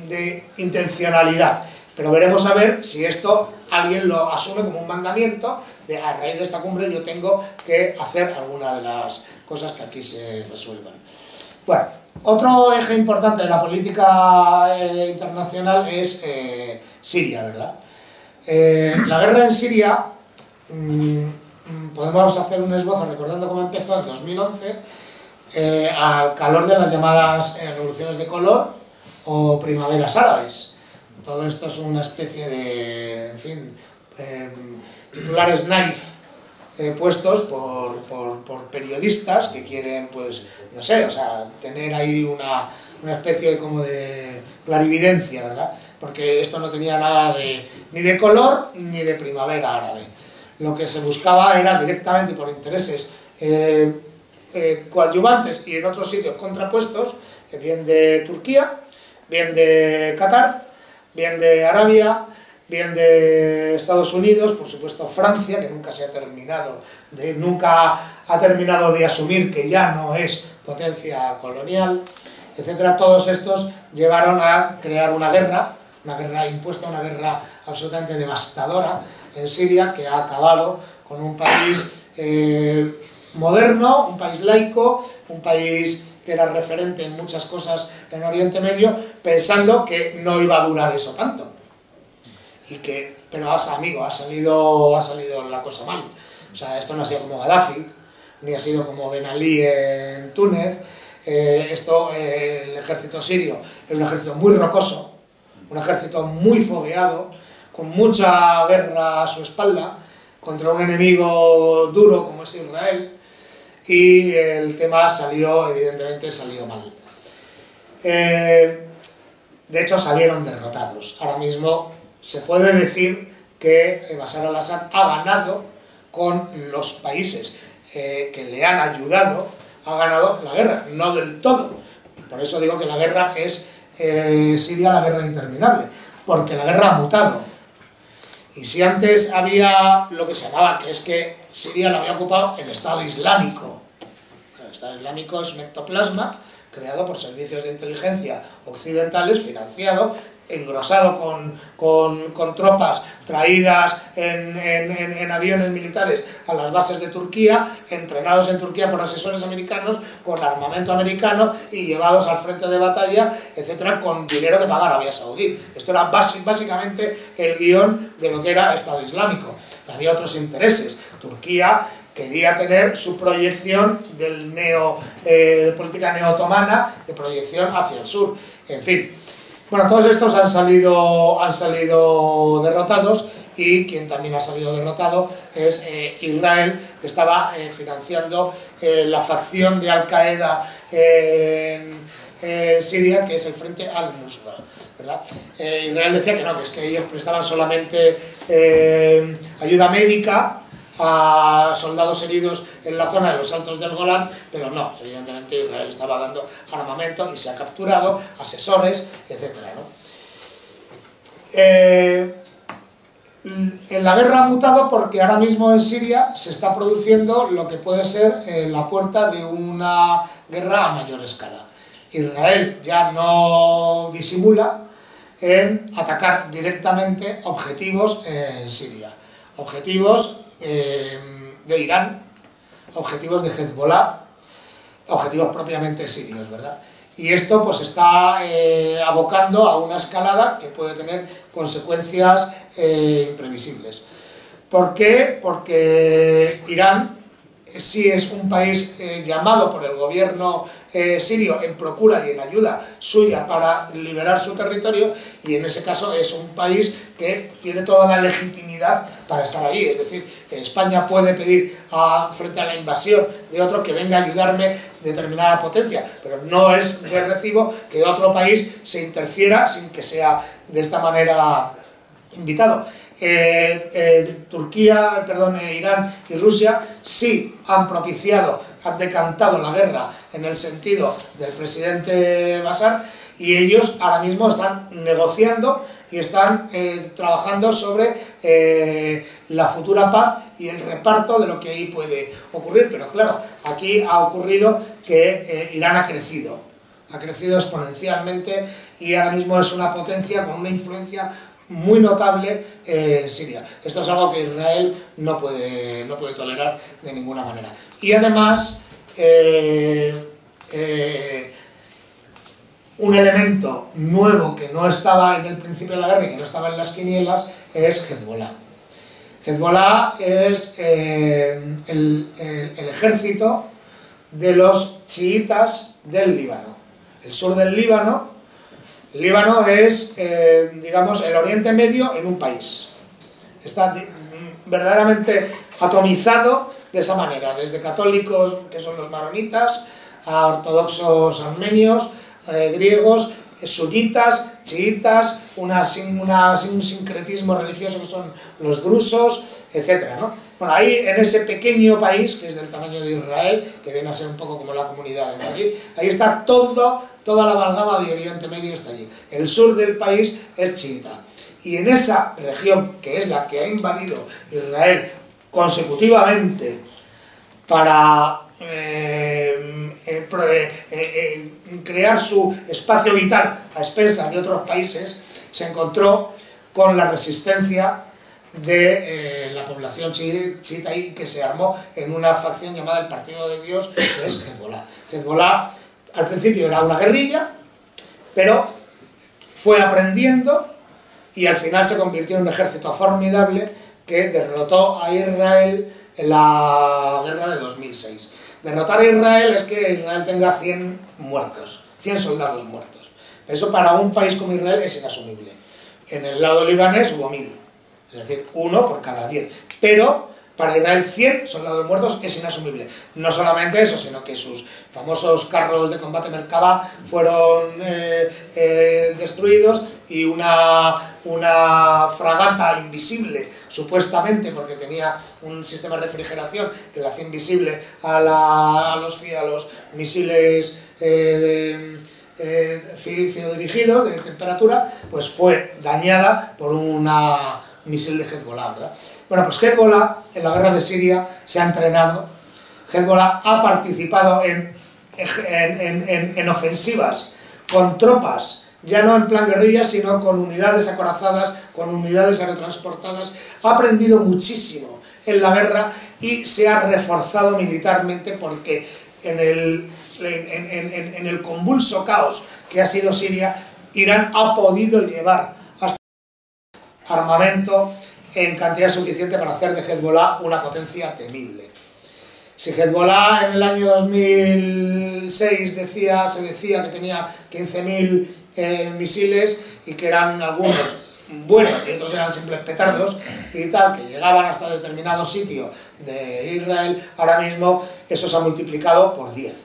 de intencionalidad. Pero veremos a ver si esto alguien lo asume como un mandamiento, de a raíz de esta cumbre yo tengo que hacer alguna de las cosas que aquí se resuelvan. Bueno, otro eje importante de la política eh, internacional es eh, Siria, ¿verdad? Eh, la guerra en Siria, mmm, podemos hacer un esbozo recordando cómo empezó en 2011, al calor de las llamadas revoluciones de color o primaveras árabes. Todo esto es una especie de, en fin, titulares naif eh, puestos por, por, periodistas que quieren, pues, no sé, o sea, tener ahí una, una especie como de clarividencia, ¿verdad? Porque esto no tenía nada de, ni de color ni de primavera árabe. Lo que se buscaba era directamente por intereses eh, eh, coadyuvantes y en otros sitios contrapuestos, bien de Turquía, bien de Qatar, bien de Arabia, bien de Estados Unidos, por supuesto Francia, que nunca se ha terminado de, nunca ha terminado de asumir que ya no es potencia colonial, etcétera, todos estos llevaron a crear una guerra, una guerra impuesta, una guerra absolutamente devastadora en Siria, que ha acabado con un país eh, moderno, un país laico, un país que era referente en muchas cosas en Oriente Medio, pensando que no iba a durar eso tanto y que, pero amigo, ha salido, ha salido la cosa mal. O sea, esto no ha sido como Gaddafi, ni ha sido como Ben Ali en Túnez. Eh, esto, eh, el ejército sirio es un ejército muy rocoso, un ejército muy fogueado, con mucha guerra a su espalda, contra un enemigo duro como es Israel, y el tema salió, evidentemente, salió mal. Eh, de hecho, salieron derrotados. Ahora mismo se puede decir que Bashar al-Assad ha ganado con los países eh, que le han ayudado, ha ganado la guerra, no del todo. Por eso digo que la guerra es eh, Siria la guerra interminable, porque la guerra ha mutado. Y si antes había lo que se llamaba, que es que Siria la había ocupado el Estado Islámico. El Estado Islámico es un ectoplasma creado por servicios de inteligencia occidentales, financiado engrosado con, con, con tropas traídas en, en, en, aviones militares a las bases de Turquía, entrenados en Turquía por asesores americanos, con armamento americano y llevados al frente de batalla, etcétera, con dinero que paga Arabia Saudí. Esto era básicamente el guion de lo que era Estado Islámico. Había otros intereses. Turquía quería tener su proyección del neo, eh, política neo-otomana, de proyección hacia el sur. En fin, bueno, todos estos han salido, han salido derrotados y quien también ha salido derrotado es eh, Israel, que estaba eh, financiando eh, la facción de Al-Qaeda en Siria, que es el Frente al-Nusra. Israel decía que no, que es que ellos prestaban solamente ayuda médica a soldados heridos en la zona de los Altos del Golán, pero no, evidentemente Israel estaba dando armamento y se ha capturado asesores, etc. Eh, en la guerra ha mutado porque ahora mismo en Siria se está produciendo lo que puede ser eh, la puerta de una guerra a mayor escala. Israel ya no disimula en atacar directamente objetivos en Siria. Objetivos eh, de Irán, objetivos de Hezbollah, objetivos propiamente sirios, ¿verdad? Y esto pues está eh, abocando a una escalada que puede tener consecuencias eh, imprevisibles. ¿Por qué? Porque Irán sí es un país llamado por el gobierno eh, sirio en procura y en ayuda suya para liberar su territorio y en ese caso es un país que tiene toda la legitimidad para estar ahí. Es decir, España puede pedir a, frente a la invasión de otro que venga a ayudarme determinada potencia, pero no es de recibo que otro país se interfiera sin que sea de esta manera invitado. Eh, eh, Turquía, perdón, Irán y Rusia sí han propiciado, han decantado la guerra en el sentido del presidente Bashar y ellos ahora mismo están negociando y están eh, trabajando sobre eh, la futura paz y el reparto de lo que ahí puede ocurrir. Pero claro, aquí ha ocurrido que eh, Irán ha crecido, ha crecido exponencialmente y ahora mismo es una potencia con una influencia muy notable en Siria. Esto es algo que Israel no puede, no puede tolerar de ninguna manera. Y además, eh, eh, un elemento nuevo que no estaba en el principio de la guerra y que no estaba en las quinielas es Hezbollah. Hezbollah es eh, el, ejército de los chiitas del Líbano. El sur del Líbano, Líbano es, digamos, el Oriente Medio en un país. Está verdaderamente atomizado de esa manera, desde católicos, que son los maronitas, a ortodoxos armenios, eh, griegos, eh, sunitas, chiitas, una, un sincretismo religioso que son los drusos, etc. Bueno, ahí en ese pequeño país, que es del tamaño de Israel, que viene a ser un poco como la comunidad de Madrid, ahí está todo, toda la amalgama de Oriente Medio está allí. El sur del país es chiita. Y en esa región, que es la que ha invadido Israel consecutivamente para eh, eh, eh, crear su espacio vital a expensas de otros países, se encontró con la resistencia de la población chiita que se armó en una facción llamada el Partido de Dios, que es Hezbollah. Hezbollah al principio era una guerrilla, pero fue aprendiendo y al final se convirtió en un ejército formidable que derrotó a Israel en la guerra de 2006. Derrotar a Israel es que Israel tenga 100 muertos, 100 soldados muertos. Eso para un país como Israel es inasumible. En el lado libanés hubo 1000, es decir, uno por cada 10. Pero para Israel 100 soldados muertos es inasumible. No solamente eso, sino que sus famosos carros de combate Merkava fueron eh, eh, destruidos y una, una fragata invisible, supuestamente porque tenía un sistema de refrigeración que la hacía invisible a, los, a los misiles eh, dirigidos de temperatura, pues fue dañada por una misil de Hezbollah, ¿verdad? Bueno, pues Hezbollah en la guerra de Siria se ha entrenado, Hezbollah ha participado en, en, ofensivas con tropas, ya no en plan guerrilla, sino con unidades acorazadas, con unidades aerotransportadas, ha aprendido muchísimo en la guerra y se ha reforzado militarmente porque en el, en el convulso caos que ha sido Siria, Irán ha podido llevar armamento en cantidad suficiente para hacer de Hezbollah una potencia temible. Si Hezbollah en el año 2006 decía, se decía que tenía 15.000 eh, misiles y que eran algunos buenos y otros eran simples petardos y tal, que llegaban hasta determinado sitio de Israel, ahora mismo eso se ha multiplicado por 10.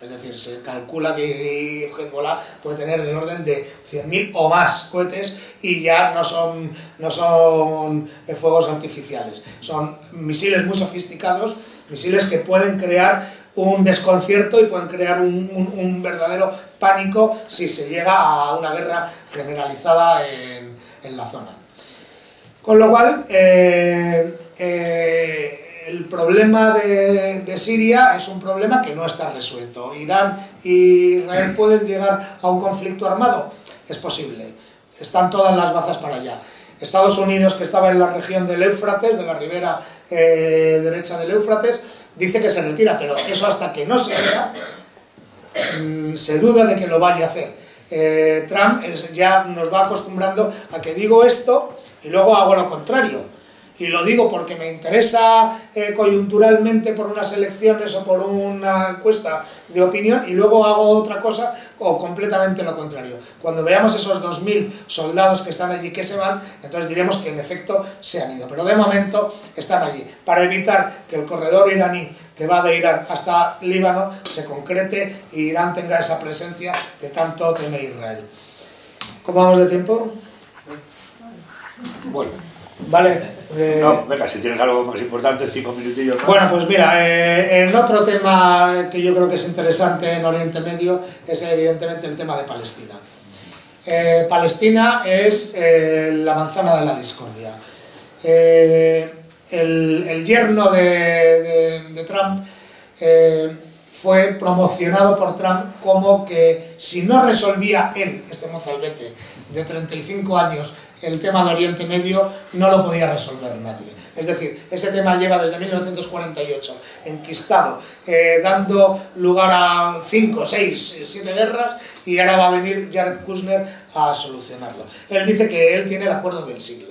Es decir, se calcula que Hezbollah puede tener del orden de 100.000 o más cohetes y ya no son, no son eh, fuegos artificiales. Son misiles muy sofisticados, misiles que pueden crear un desconcierto y pueden crear un, verdadero pánico si se llega a una guerra generalizada en, la zona. Con lo cual, eh, eh, el problema de, Siria es un problema que no está resuelto. ¿Irán y Israel pueden llegar a un conflicto armado? Es posible. Están todas las bazas para allá. Estados Unidos, que estaba en la región del Éufrates, de la ribera eh, derecha del Éufrates, dice que se retira, pero eso hasta que no se vea, mm, se duda de que lo vaya a hacer. Eh, Trump ya nos va acostumbrando a que digo esto y luego hago lo contrario y lo digo porque me interesa eh, coyunturalmente por unas elecciones o por una encuesta de opinión y luego hago otra cosa o completamente lo contrario. Cuando veamos esos 2.000 soldados que están allí que se van, entonces diremos que en efecto se han ido. Pero de momento están allí, para evitar que el corredor iraní que va de Irán hasta Líbano se concrete y Irán tenga esa presencia que tanto teme Israel. ¿Cómo vamos de tiempo? Bueno. Vale. Eh, no, venga, si tienes algo más importante, cinco minutillos Bueno, pues mira, eh, en otro tema que yo creo que es interesante en Oriente Medio es evidentemente el tema de Palestina. Eh, Palestina es la manzana de la discordia. El, yerno de, de Trump fue promocionado por Trump como que si no resolvía él, este mozalbete de 35 años, el tema de Oriente Medio no lo podía resolver nadie. Es decir, ese tema lleva desde 1948 enquistado, eh, dando lugar a 5, 6, 7 guerras y ahora va a venir Jared Kushner a solucionarlo. Él dice que él tiene el acuerdo del siglo.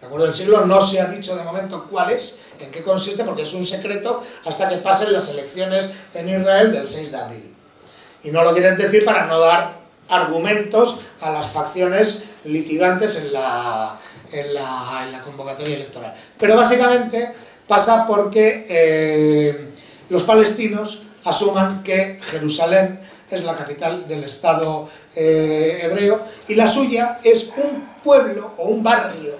El acuerdo del siglo no se ha dicho de momento cuál es, en qué consiste, porque es un secreto hasta que pasen las elecciones en Israel del 6 de abril. Y no lo quieren decir para no dar argumentos a las facciones litigantes en la, en la, convocatoria electoral. Pero básicamente pasa porque eh, los palestinos asuman que Jerusalén es la capital del Estado eh, hebreo y la suya es un pueblo o un barrio,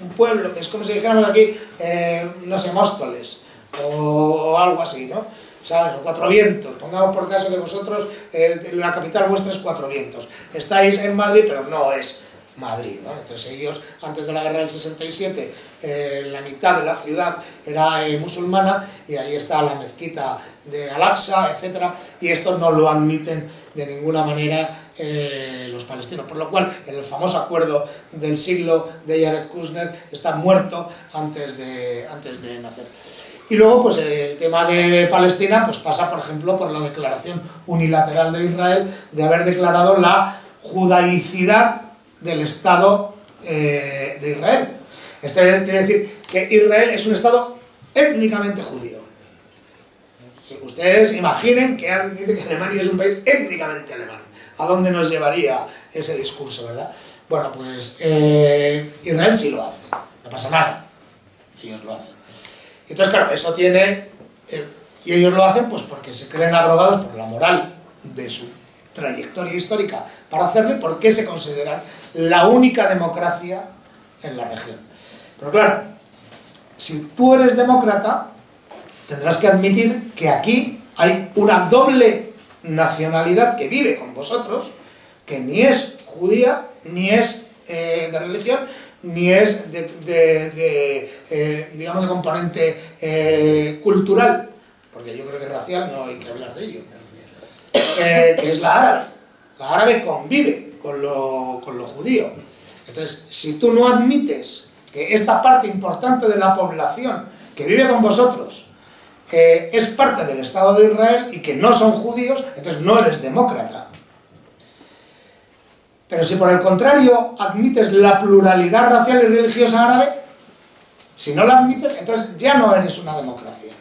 un pueblo que es como si dijéramos aquí, eh, no sé, Móstoles o algo así, ¿no? ¿Sabes? cuatro vientos. Pongamos por caso que vosotros, eh, la capital vuestra es cuatro vientos. Estáis en Madrid, pero no es Madrid. Entonces ellos, antes de la guerra del 67, eh, la mitad de la ciudad era eh, musulmana y ahí está la mezquita de Al-Aqsa, etc. Y esto no lo admiten de ninguna manera los palestinos. Por lo cual, en el famoso acuerdo del siglo de Jared Kushner está muerto antes de, antes de nacer. Y luego, pues el tema de Palestina, pues pasa, por ejemplo, por la declaración unilateral de Israel de haber declarado la judaicidad del Estado eh, de Israel. Esto quiere decir que Israel es un Estado étnicamente judío. Ustedes imaginen que dice que Alemania es un país étnicamente alemán. ¿A dónde nos llevaría ese discurso, verdad? Bueno, pues eh, Israel sí lo hace, no pasa nada. Ellos lo hacen. Entonces, claro, eso tiene... eh, y ellos lo hacen pues porque se creen abrogados por la moral de su trayectoria histórica para hacerlo y porque se consideran la única democracia en la región. Pero claro, si tú eres demócrata, tendrás que admitir que aquí hay una doble nacionalidad que vive con vosotros, que ni es judía, ni es eh, de religión, ni es de, de- eh, digamos, de componente eh, cultural, porque yo creo que racial no hay que hablar de ello, eh, que es la árabe. La árabe convive con lo, con lo judío. Entonces, si tú no admites que esta parte importante de la población que vive con vosotros es parte del Estado de Israel y que no son judíos, entonces no eres demócrata. Pero si por el contrario admites la pluralidad racial y religiosa árabe, si no la admites, entonces ya no eres una democracia.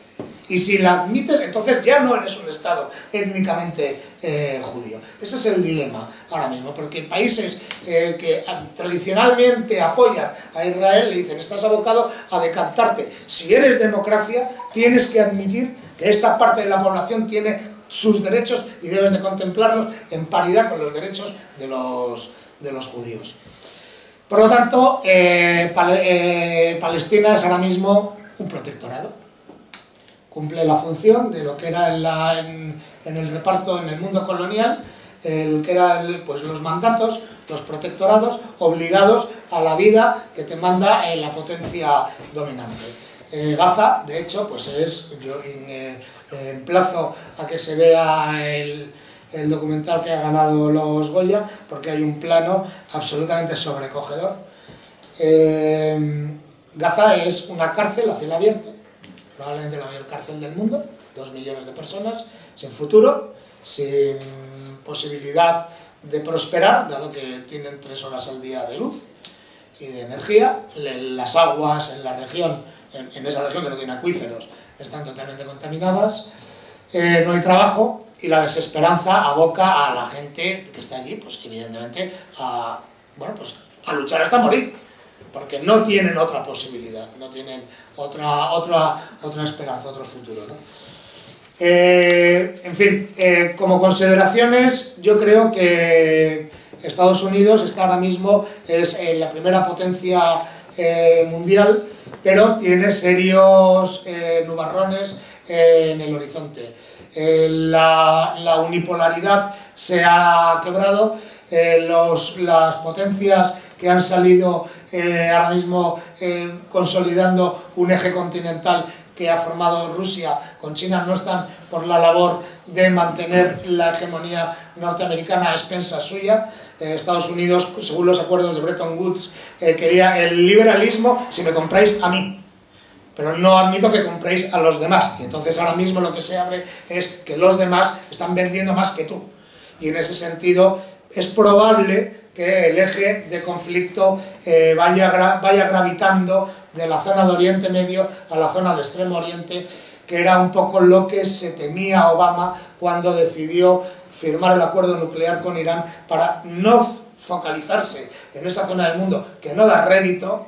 Y si la admites, entonces ya no eres un Estado étnicamente eh, judío. Ese es el dilema ahora mismo, porque países eh, que tradicionalmente apoyan a Israel le dicen, estás abocado a decantarte. Si eres democracia, tienes que admitir que esta parte de la población tiene sus derechos y debes de contemplarlos en paridad con los derechos de los, de los judíos. Por lo tanto, eh, eh, Palestina es ahora mismo un protectorado cumple la función de lo que era en, la- en- el reparto en el mundo colonial, el que eran pues, los mandatos, los protectorados obligados a la vida que te manda eh, la potencia dominante. Gaza, de hecho, pues es, emplazo a que se vea el, el documental que ha ganado los Goya, porque hay un plano absolutamente sobrecogedor. Eh, Gaza es una cárcel a cielo abierto, probablemente la mayor cárcel del mundo, dos millones de personas, sin futuro, sin posibilidad de prosperar, dado que tienen tres horas al día de luz y de energía. Las aguas en la región, en, en esa región que no tiene acuíferos, están totalmente contaminadas. Eh, no hay trabajo y la desesperanza aboca a la gente que está allí, pues evidentemente, a, bueno, pues, a luchar hasta morir porque no tienen otra posibilidad, no tienen otra, otra, otra esperanza, otro futuro. ¿no? Eh, en fin, eh, como consideraciones, yo creo que Estados Unidos está ahora mismo, es la primera potencia mundial, pero tiene serios eh, nubarrones eh, en el horizonte. Eh, la, la unipolaridad se ha quebrado, los, las potencias que han salido ahora mismo consolidando un eje continental que ha formado Rusia con China no están por la labor de mantener la hegemonía norteamericana a expensas suya. Eh, Estados Unidos, según los acuerdos de Bretton Woods, eh, quería el liberalismo si me compráis a mí pero no admito que compréis a los demás. Y entonces ahora mismo lo que se abre es que los demás están vendiendo más que tú. Y en ese sentido es probable que el eje de conflicto eh, vaya, vaya gravitando de la zona de Oriente Medio a la zona de Extremo Oriente, que era un poco lo que se temía Obama cuando decidió firmar el acuerdo nuclear con Irán para no focalizarse en esa zona del mundo que no da rédito,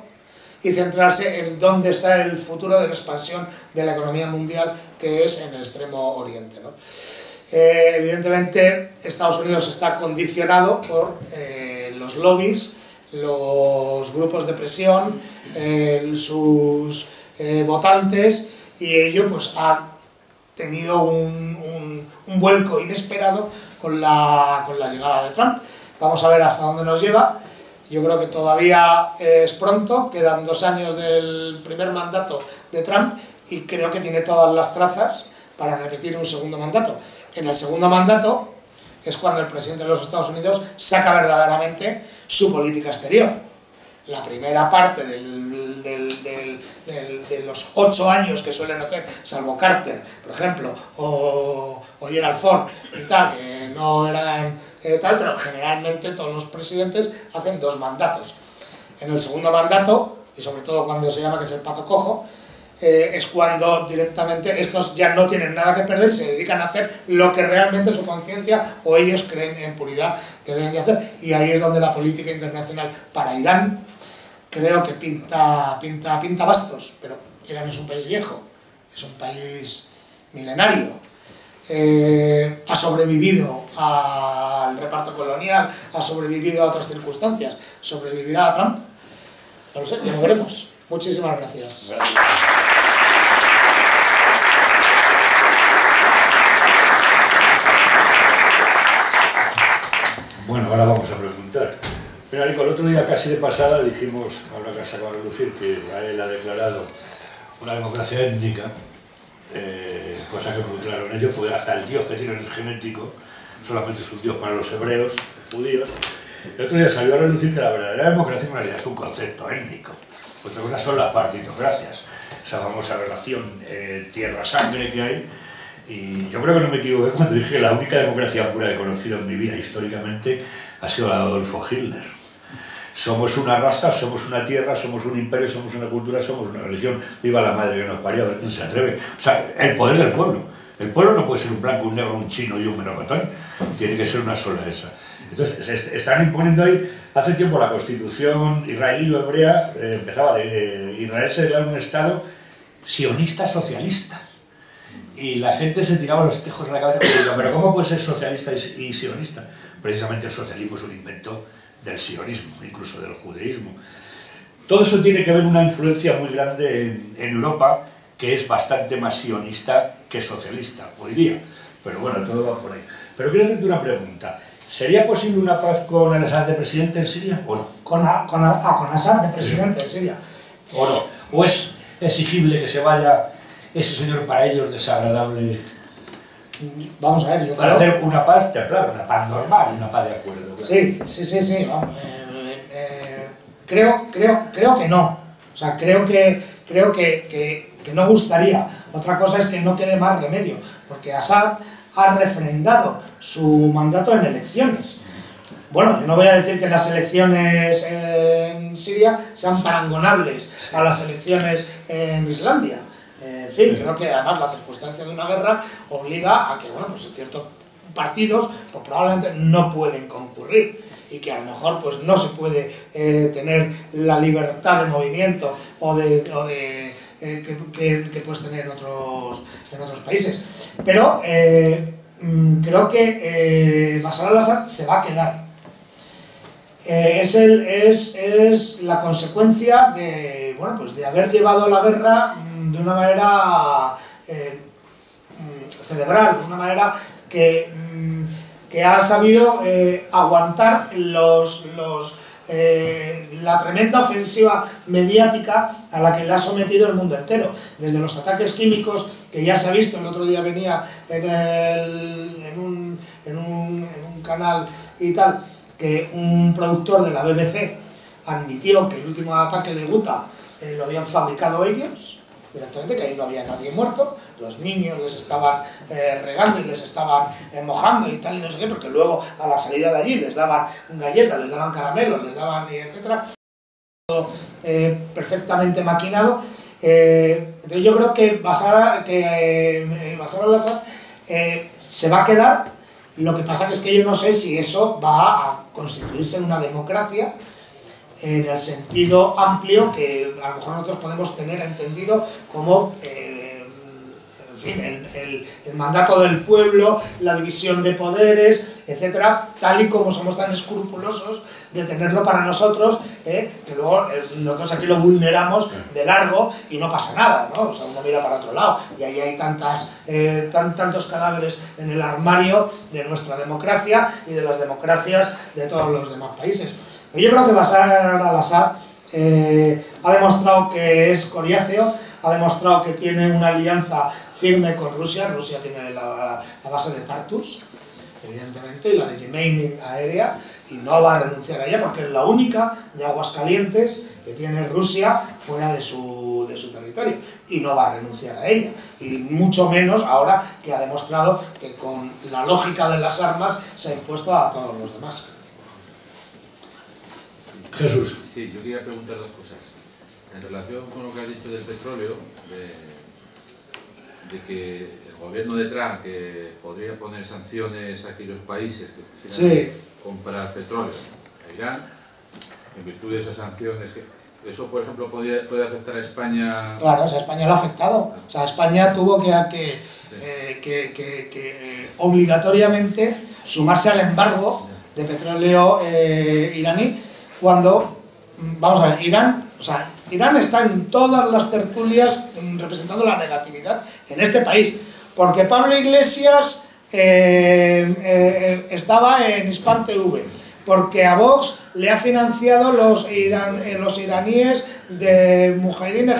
y centrarse en dónde está el futuro de la expansión de la economía mundial, que es en el extremo oriente. ¿no? Eh, evidentemente, Estados Unidos está condicionado por eh, los lobbies, los grupos de presión, eh, sus votantes, y ello pues, ha tenido un, un- un vuelco inesperado con la, con la llegada de Trump. Vamos a ver hasta dónde nos lleva. Yo creo que todavía es pronto, quedan dos años del primer mandato de Trump y creo que tiene todas las trazas para repetir un segundo mandato. En el segundo mandato es cuando el presidente de los Estados Unidos saca verdaderamente su política exterior. La primera parte del- de los ocho años que suelen hacer, salvo Carter, por ejemplo, o, o Gerald Ford y tal, que no eran eh, tal, pero generalmente todos los presidentes hacen dos mandatos. En el segundo mandato, y sobre todo cuando se llama que es el pato cojo, eh, es cuando directamente estos ya no tienen nada que perder, se dedican a hacer lo que realmente su conciencia o ellos creen en puridad que deben de hacer. Y ahí es donde la política internacional para Irán creo que pinta, pinta, pinta bastos, pero Irán es un país viejo es un país milenario, eh, ha sobrevivido al reparto colonial, ha sobrevivido a otras circunstancias, sobrevivirá a Trump. No lo sé, ya lo veremos. Muchísimas gracias. Bueno, ahora vamos a preguntar. Mira, el otro día casi de pasada dijimos, ahora que ha sacado a relucir, que Israel ha declarado una democracia étnica, eh, cosa que en ellos, pues hasta el dios que tienen es genético, solamente es un dios para los hebreos, judíos. El otro día salió a relucir que la verdadera democracia en realidad es un concepto étnico. Otra cosa son las partitocracias, esa famosa relación eh, tierra-sangre que hay. Y yo creo que no me equivoqué cuando dije que la única democracia pura que he conocido en mi vida históricamente ha sido la de Adolfo Hitler. Somos una raza, somos una tierra, somos un imperio, somos una cultura, somos una religión. Viva la madre que nos parió, a ver quién se atreve. O sea, el poder del pueblo. El pueblo no puede ser un blanco, un negro, un chino y un melocotón. Tiene que ser una sola esa. Entonces, están imponiendo ahí, hace tiempo la constitución israelí o hebrea eh, empezaba de eh, Israel se un estado sionista socialista. Y la gente se tiraba los tejos de la cabeza diciendo, pero ¿cómo puede ser socialista y, sionista? Precisamente el socialismo es un invento del sionismo, incluso del judaísmo. Todo eso tiene que ver una influencia muy grande en, en Europa, que es bastante más sionista que socialista hoy día. Pero bueno, todo va por ahí. Pero quiero hacerte una pregunta. ¿Sería posible una paz con el Assad de presidente en Siria o no? Con, con, ah, con Assad de presidente en Siria. ¿O no? ¿O es exigible que se vaya ese señor para ellos desagradable? Vamos a ver, yo Para hacer una paz claro, una paz normal, una paz de acuerdo. Sí, sí, sí, sí. Eh, eh, creo, creo, creo que no. O sea, creo que, creo que, que, que no gustaría. Otra cosa es que no quede más remedio, porque Assad ha refrendado su mandato en elecciones. Bueno, yo no voy a decir que las elecciones en Siria sean parangonables a las elecciones en Islandia. En fin, creo que además la circunstancia de una guerra obliga a que, bueno, pues ciertos partidos pues probablemente no pueden concurrir y que a lo mejor pues no se puede eh, tener la libertad de movimiento o de, eh, que, puedes tener en otros, en otros países. Pero eh, Mm, creo que eh, Bashar al-Assad se va a quedar. Es, el, es, es, la consecuencia de, bueno, pues de haber llevado la guerra de una manera eh, mm, de una manera que, que ha sabido eh, aguantar los, los eh, la tremenda ofensiva mediática a la que le ha sometido el mundo entero, desde los ataques químicos, que ya se ha visto, el otro día venía en, un, canal y tal, que un productor de la BBC admitió que el último ataque de Guta eh, lo habían fabricado ellos, directamente, que ahí no había nadie muerto, los niños les estaban eh, regando y les estaban eh, mojando y tal y no sé qué, porque luego a la salida de allí les daban galletas, les daban caramelos, les daban etcétera, todo eh, perfectamente maquinado. entonces yo creo que Basar, que, Basar al-Assad se va a quedar, lo que pasa es que yo no sé si eso va a constituirse en una democracia, en el sentido amplio que a lo mejor nosotros podemos tener entendido como eh, en fin, el, el, mandato del pueblo, la división de poderes, etcétera, tal y como somos tan escrupulosos de tenerlo para nosotros, eh, que luego eh, nosotros aquí lo vulneramos de largo y no pasa nada, ¿no? O sea, uno mira para otro lado y ahí hay tantas, tan, tantos cadáveres en el armario de nuestra democracia y de las democracias de todos los demás países. Yo creo que Bashar al-Assad eh, ha demostrado que es coriáceo, ha demostrado que tiene una alianza firme con Rusia. Rusia tiene la, base de Tartus, evidentemente, y la de Yemeni aérea, y no va a renunciar a ella porque es la única de aguas calientes que tiene Rusia fuera de su, de su territorio y no va a renunciar a ella. Y mucho menos ahora que ha demostrado que con la lógica de las armas se ha impuesto a todos los demás. Jesús. Sí, yo quería preguntar dos cosas. En relación con lo que has dicho del petróleo, de, que el gobierno de Trump que podría poner sanciones a aquellos países que quisieran comprar petróleo a Irán, en virtud de esas sanciones, eso, por ejemplo, puede, puede afectar a España. Claro, o sea, España lo ha afectado. O sea, España tuvo que, que, eh, que, que- que, eh, obligatoriamente sumarse al embargo de petróleo eh, iraní cuando, mm, vamos a ver, Irán, o sea, Irán está en todas las tertulias mm, representando la negatividad en este país, porque Pablo Iglesias eh, eh, estaba en Hispan TV, porque a Vox le ha financiado los, eh, iraníes de Mujahideen.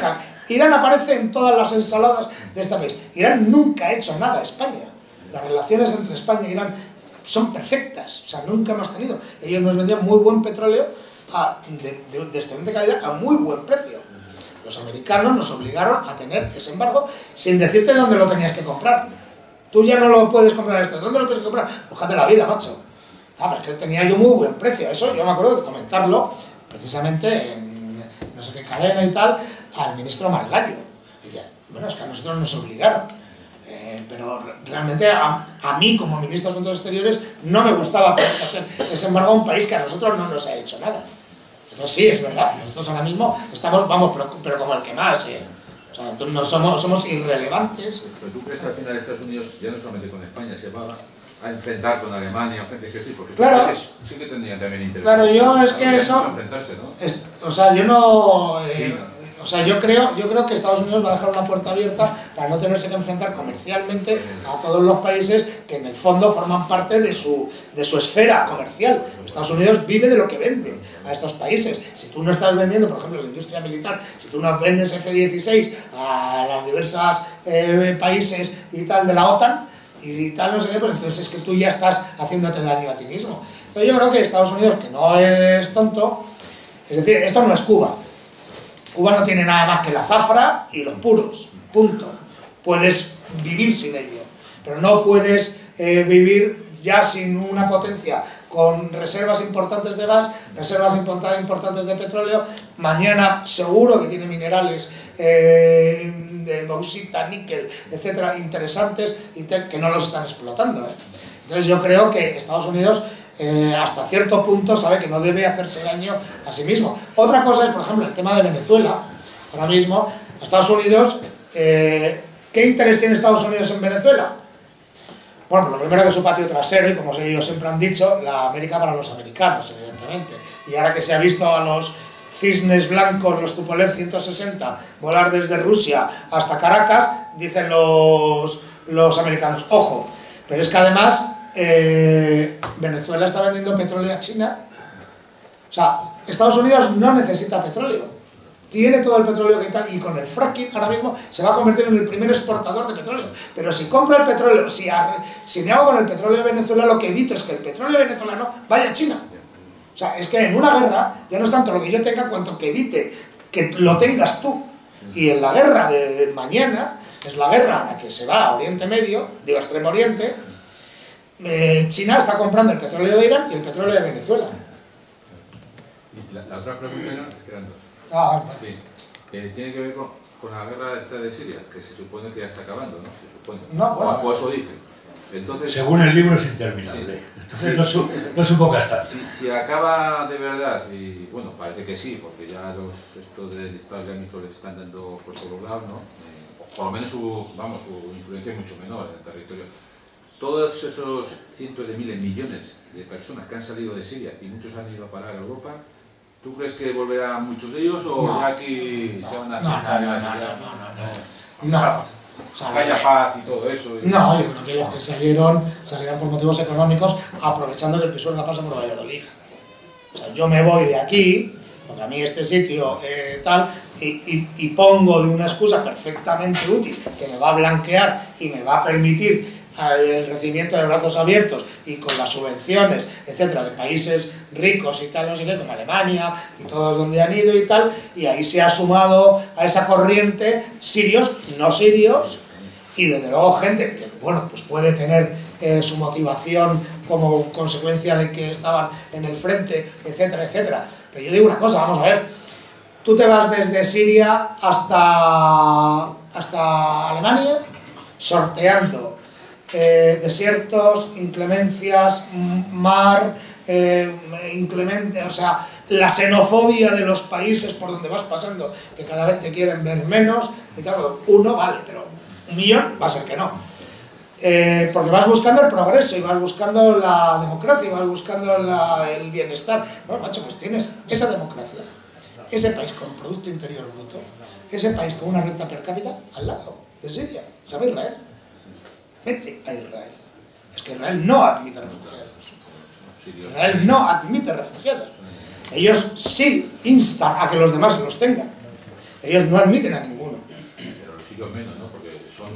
Irán aparece en todas las ensaladas de este país. Irán nunca ha hecho nada a España. Las relaciones entre España e Irán son perfectas, o sea, nunca hemos tenido. Ellos nos vendían muy buen petróleo a- de, excelente calidad a muy buen precio. Los americanos nos obligaron a tener ese embargo sin decirte dónde lo tenías que comprar. Tú ya no lo puedes comprar esto. ¿Dónde lo tienes que comprar? Búscate la vida, macho. Ah, pero es que tenía yo muy buen precio. Eso yo me acuerdo de comentarlo precisamente en no sé qué cadena y tal al ministro Margallo. Dice, bueno, es que a nosotros nos obligaron. Eh, pero re- realmente a, a mí como ministro de Asuntos Exteriores no me gustaba tener que hacer ese embargo a un país que a nosotros no nos ha hecho nada. Entonces sí, es verdad, nosotros ahora mismo estamos, vamos, pero, pero como el que más, ¿eh? O sea, nosotros no somos, somos irrelevantes. Pero tú crees que al final Estados Unidos, ya no solamente con España, se va a enfrentar con Alemania gente que sí, porque Claro. países sí que tendrían también interés. Claro, yo es que eso- enfrentarse, ¿no? Es- o sea, yo no. eh, Sí. O sea, yo creo, yo creo que Estados Unidos va a dejar una puerta abierta para no tenerse que enfrentar comercialmente a todos los países que en el fondo forman parte de su, de su esfera comercial. Estados Unidos vive de lo que vende a estos países. Si tú no estás vendiendo, por ejemplo, la industria militar, si tú no vendes F-16 a los diversos países y tal de la OTAN, y tal, no sé qué, pues entonces es que tú ya estás haciéndote daño a ti mismo. Entonces yo creo que Estados Unidos, que no es tonto, es decir, esto no es Cuba. Cuba no tiene nada más que la zafra y los puros, punto. Puedes vivir sin ello, pero no puedes eh, vivir ya sin una potencia con reservas importantes de gas, reservas importa- importantes de petróleo. Mañana seguro que tiene minerales eh, de bauxita, níquel, etcétera, interesantes y que no los están explotando. ¿eh? Entonces yo creo que Estados Unidos eh, hasta cierto punto sabe que no debe hacerse daño a sí mismo. Otra cosa es, por ejemplo, el tema de Venezuela. Ahora mismo, Estados Unidos, eh, ¿qué interés tiene Estados Unidos en Venezuela? Bueno, pues lo primero que es su patio trasero, y como ellos siempre han dicho, la América para los americanos, evidentemente. Y ahora que se ha visto a los cisnes blancos, los Tupolev 160, volar desde Rusia hasta Caracas, dicen los, los americanos, ojo, pero es que además eh, Venezuela está vendiendo petróleo a China. O sea, Estados Unidos no necesita petróleo. Tiene todo el petróleo que tal y con el fracking ahora mismo se va a convertir en el primer exportador de petróleo. Pero si compra el petróleo, si, arre- si me hago con el petróleo de Venezuela, lo que evito es que el petróleo venezolano vaya a China. O sea, es que en una guerra ya no es tanto lo que yo tenga cuanto que evite que lo tengas tú. Y en la guerra de mañana, es la guerra a la que se va a Oriente Medio, digo Extremo Oriente, eh, China está comprando el petróleo de Irán y el petróleo de Venezuela. La, otra pregunta es que eran dos. Ah, Sí. Eh, tiene que ver con, con la guerra esta de Siria, que se supone que ya está acabando, ¿no? Se supone. No, bueno. O- eso dicen. Entonces, Según el libro es interminable. Sí. Entonces no, su, no supo gastar. si, si acaba de verdad, y bueno, parece que sí, porque ya los estos del Estado Islámico les están dando por todos lados, ¿no? Eh, por lo menos su, vamos, su influencia es mucho menor en el territorio. Todos esos cientos de miles, millones de personas que han salido de Siria y muchos han ido a parar a Europa, ¿tú crees que volverán muchos de ellos o No. ya aquí se van a No, no, no, no, no, no, no. O sea, que haya paz y todo eso? y- No, yo creo que los que salieron, salieron por motivos económicos, aprovechando que el Pisuerga pasa por Valladolid. O sea, yo me voy de aquí, porque a mí este sitio eh, tal, y, y- y pongo de una excusa perfectamente útil que me va a blanquear y me va a permitir eh, el recibimiento de brazos abiertos y con las subvenciones, etcétera, de países ricos y tal, no sé qué, como Alemania y todos donde han ido y tal, y ahí se ha sumado a esa corriente sirios, no sirios, y desde luego gente que, bueno, pues puede tener eh, su motivación como consecuencia de que estaban en el frente, etcétera, etcétera. Pero yo digo una cosa, vamos a ver, tú te vas desde Siria hasta, hasta Alemania sorteando eh, desiertos, inclemencias, mar, eh, inclemente, o sea, la xenofobia de los países por donde vas pasando, que cada vez te quieren ver menos, y tal, uno vale, pero un millón va a ser que no. Eh, porque vas buscando el progreso y vas buscando la democracia y vas buscando el bienestar. Bueno, macho, pues tienes esa democracia, ese país con Producto Interior Bruto, ese país con una renta per cápita al lado de Siria, se llama Israel. Vete a Israel. Es que Israel no admite refugiados. Israel no admite refugiados. Ellos sí instan a que los demás los tengan. Ellos no admiten a ninguno. Pero los sirios menos, ¿no? Porque son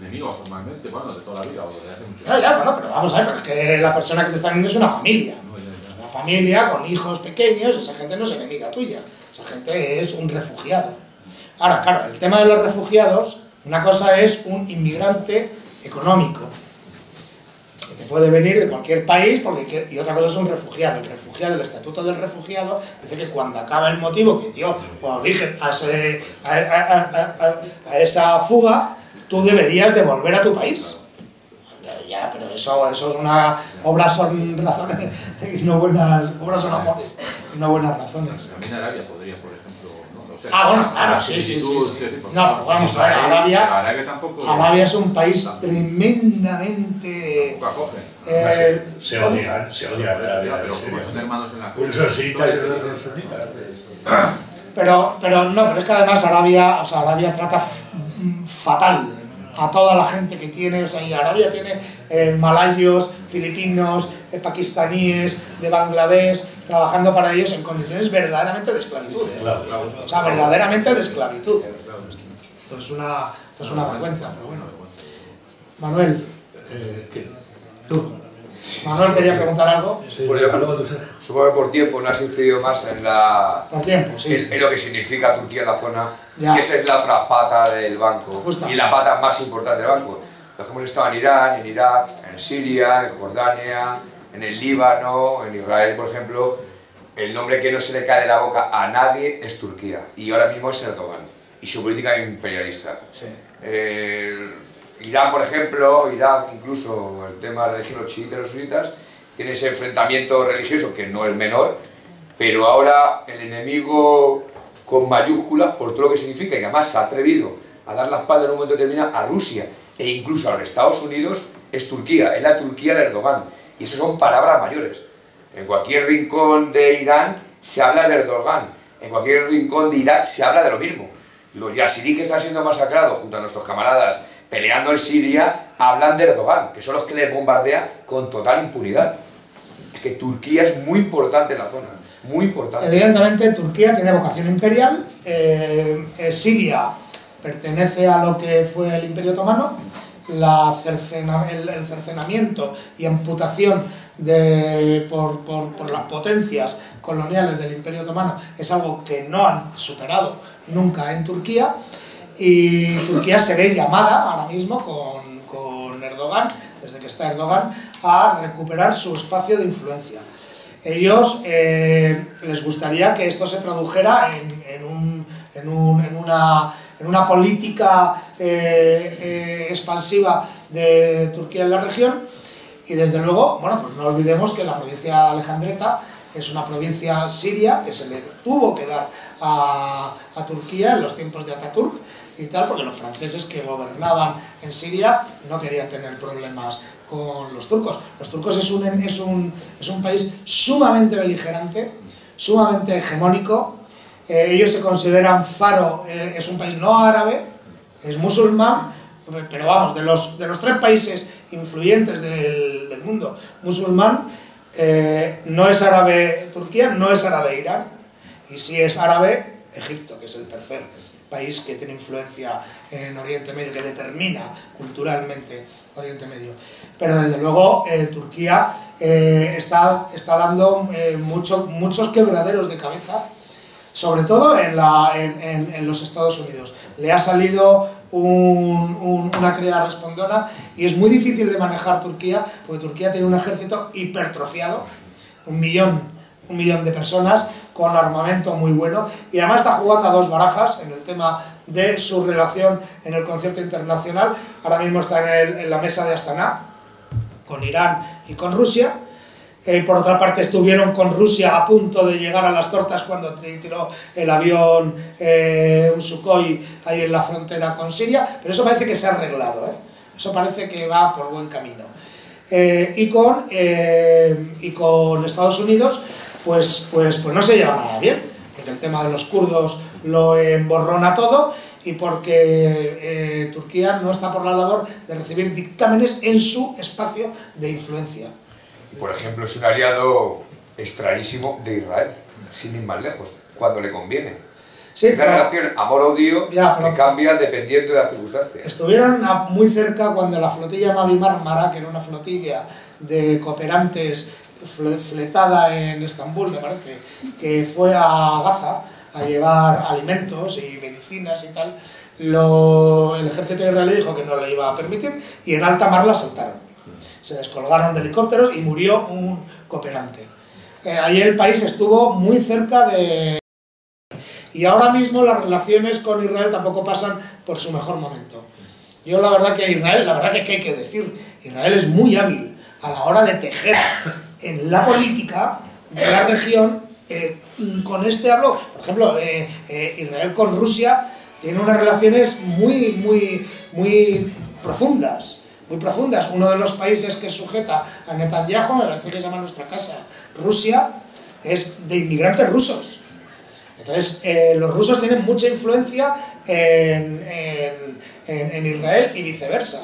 enemigos formalmente, bueno, de toda la vida o desde hace mucho Ya, ya, bueno, pero vamos a ver, pero es que la persona que te está viendo es una familia. No, ya, ya. Es una familia con hijos pequeños, esa gente no es enemiga tuya. Esa gente es un refugiado. Ahora, claro, el tema de los refugiados, una cosa es un inmigrante económico, que te puede venir de cualquier país, porque, que- y otra cosa es un refugiado. El refugiado, el estatuto del refugiado, dice que cuando acaba el motivo que dio origen a, ese- a- a- a- esa fuga, tú deberías de volver a tu país. Ya, ya, pero eso, eso es una... Obras son razones y no buenas... Obras son amores y no buenas razones. También Arabia podría, por sea, Ah, bueno, claro, la sí, sí, sí, No, pero vamos a ver, Arabia- Arabia tampoco. Arabia es un país tremendamente... eh, Se odian, se odian. Pero como son hermanos en la. Unos y otros sunitas. (coughs) Pero, pero no, pero es que además Arabia, o sea, Arabia trata fatal a toda la gente que tiene, o sea, y Arabia tiene eh, malayos, filipinos, eh, pakistaníes, de Bangladesh, trabajando para ellos en condiciones verdaderamente de esclavitud. ¿eh? Claro. O sea, verdaderamente de esclavitud. Esto es una, esto es una vergüenza, pero bueno. Manuel, Eh, ¿qué? ¿Tú? Manuel quería preguntar algo. Sí, Bueno, yo-. Supongo que por tiempo no has incidido más en, la, Por tiempo, sí. en, en lo que significa Turquía en la zona, Ya. que esa es la otra pata del banco Justamente. y la pata más importante del banco. Los que hemos estado en Irán, en Irak, en Siria, en Jordania, en el Líbano, en Israel, por ejemplo, el nombre que no se le cae de la boca a nadie es Turquía y ahora mismo es Erdogan y su política imperialista. Sí. El Irán, por ejemplo, Irak, incluso el tema religioso chiitas y los sunitas, tiene ese enfrentamiento religioso que no es menor, pero ahora el enemigo con mayúsculas, por todo lo que significa, y además se ha atrevido a dar la espalda en un momento determinado a Rusia e incluso a los Estados Unidos, es Turquía, es la Turquía de Erdogan. Y eso son palabras mayores. En cualquier rincón de Irán se habla de Erdogan, en cualquier rincón de Irak se habla de lo mismo. Los yazidí que están siendo masacrados junto a nuestros camaradas peleando en Siria hablan de Erdogan, que son los que les bombardean con total impunidad. Es que Turquía es muy importante en la zona, muy importante. Evidentemente Turquía tiene vocación imperial, eh, eh, Siria pertenece a lo que fue el Imperio Otomano, la el, el cercenamiento y amputación de, por, por- por las potencias coloniales del Imperio Otomano es algo que no han superado nunca en Turquía y Turquía se ve llamada ahora mismo con, con Erdogan, desde que está Erdogan, a recuperar su espacio de influencia. Ellos eh, les gustaría que esto se tradujera en, en un- en un- en una, en una política eh, eh, expansiva de Turquía en la región y desde luego, bueno, pues no olvidemos que la provincia Alejandreta es una provincia siria que se le tuvo que dar a, a Turquía en los tiempos de Ataturk y tal, porque los franceses que gobernaban en Siria no querían tener problemas con los turcos. Los turcos es un, es un, es un país sumamente beligerante, sumamente hegemónico. Eh, ellos se consideran faro, eh, es un país no árabe, es musulmán, pero vamos, de los, de los tres países influyentes del, mundo musulmán, eh, no es árabe Turquía, no es árabe Irán, y sí es árabe Egipto, que es el tercer país que tiene influencia en Oriente Medio, que determina culturalmente Oriente Medio. Pero desde luego Turquía está, está dando mucho- muchos quebraderos de cabeza, sobre todo en, la, en, en- los Estados Unidos. Le ha salido un- un- una cría respondona y es muy difícil de manejar Turquía, porque Turquía tiene un ejército hipertrofiado, un millón, un millón de personas con armamento muy bueno y además está jugando a dos barajas en el tema de su relación en el concierto internacional. Ahora mismo está en, el- en la mesa de Astana con Irán y con Rusia Eh, por otra parte, estuvieron con Rusia a punto de llegar a las tortas cuando tiró el avión, eh, un Sukhoi, ahí en la frontera con Siria, pero eso parece que se ha arreglado, ¿eh? eso parece que va por buen camino. y, con, y con Estados Unidos, pues, pues, pues no se lleva nada bien, porque el tema de los kurdos lo emborrona todo y porque Turquía no está por la labor de recibir dictámenes en su espacio de influencia por ejemplo, es un aliado extrañísimo de Israel, sin ir más lejos, cuando le conviene. Sí, Una relación amor-odio que cambia dependiendo de las circunstancias. Estuvieron muy cerca cuando la flotilla Mavi Marmara, que era una flotilla de cooperantes fletada en Estambul, me parece, que fue a Gaza a llevar alimentos y medicinas y tal, lo, el ejército israelí dijo que no le iba a permitir y en alta mar la saltaron se descolgaron de helicópteros y murió un cooperante. Eh, ahí el país estuvo muy cerca de... Y ahora mismo las relaciones con Israel tampoco pasan por su mejor momento. Yo la verdad que Israel, la verdad que, hay que decir, Israel es muy hábil a la hora de tejer en la política de la región. Eh, con este hablo, por ejemplo, eh, Israel con Rusia tiene unas relaciones muy, muy, muy profundas muy profundas. Uno de los países que sujeta a Netanyahu, me parece que se llama nuestra casa, Rusia, es de inmigrantes rusos. Entonces, eh, los rusos tienen mucha influencia en, en Israel y viceversa.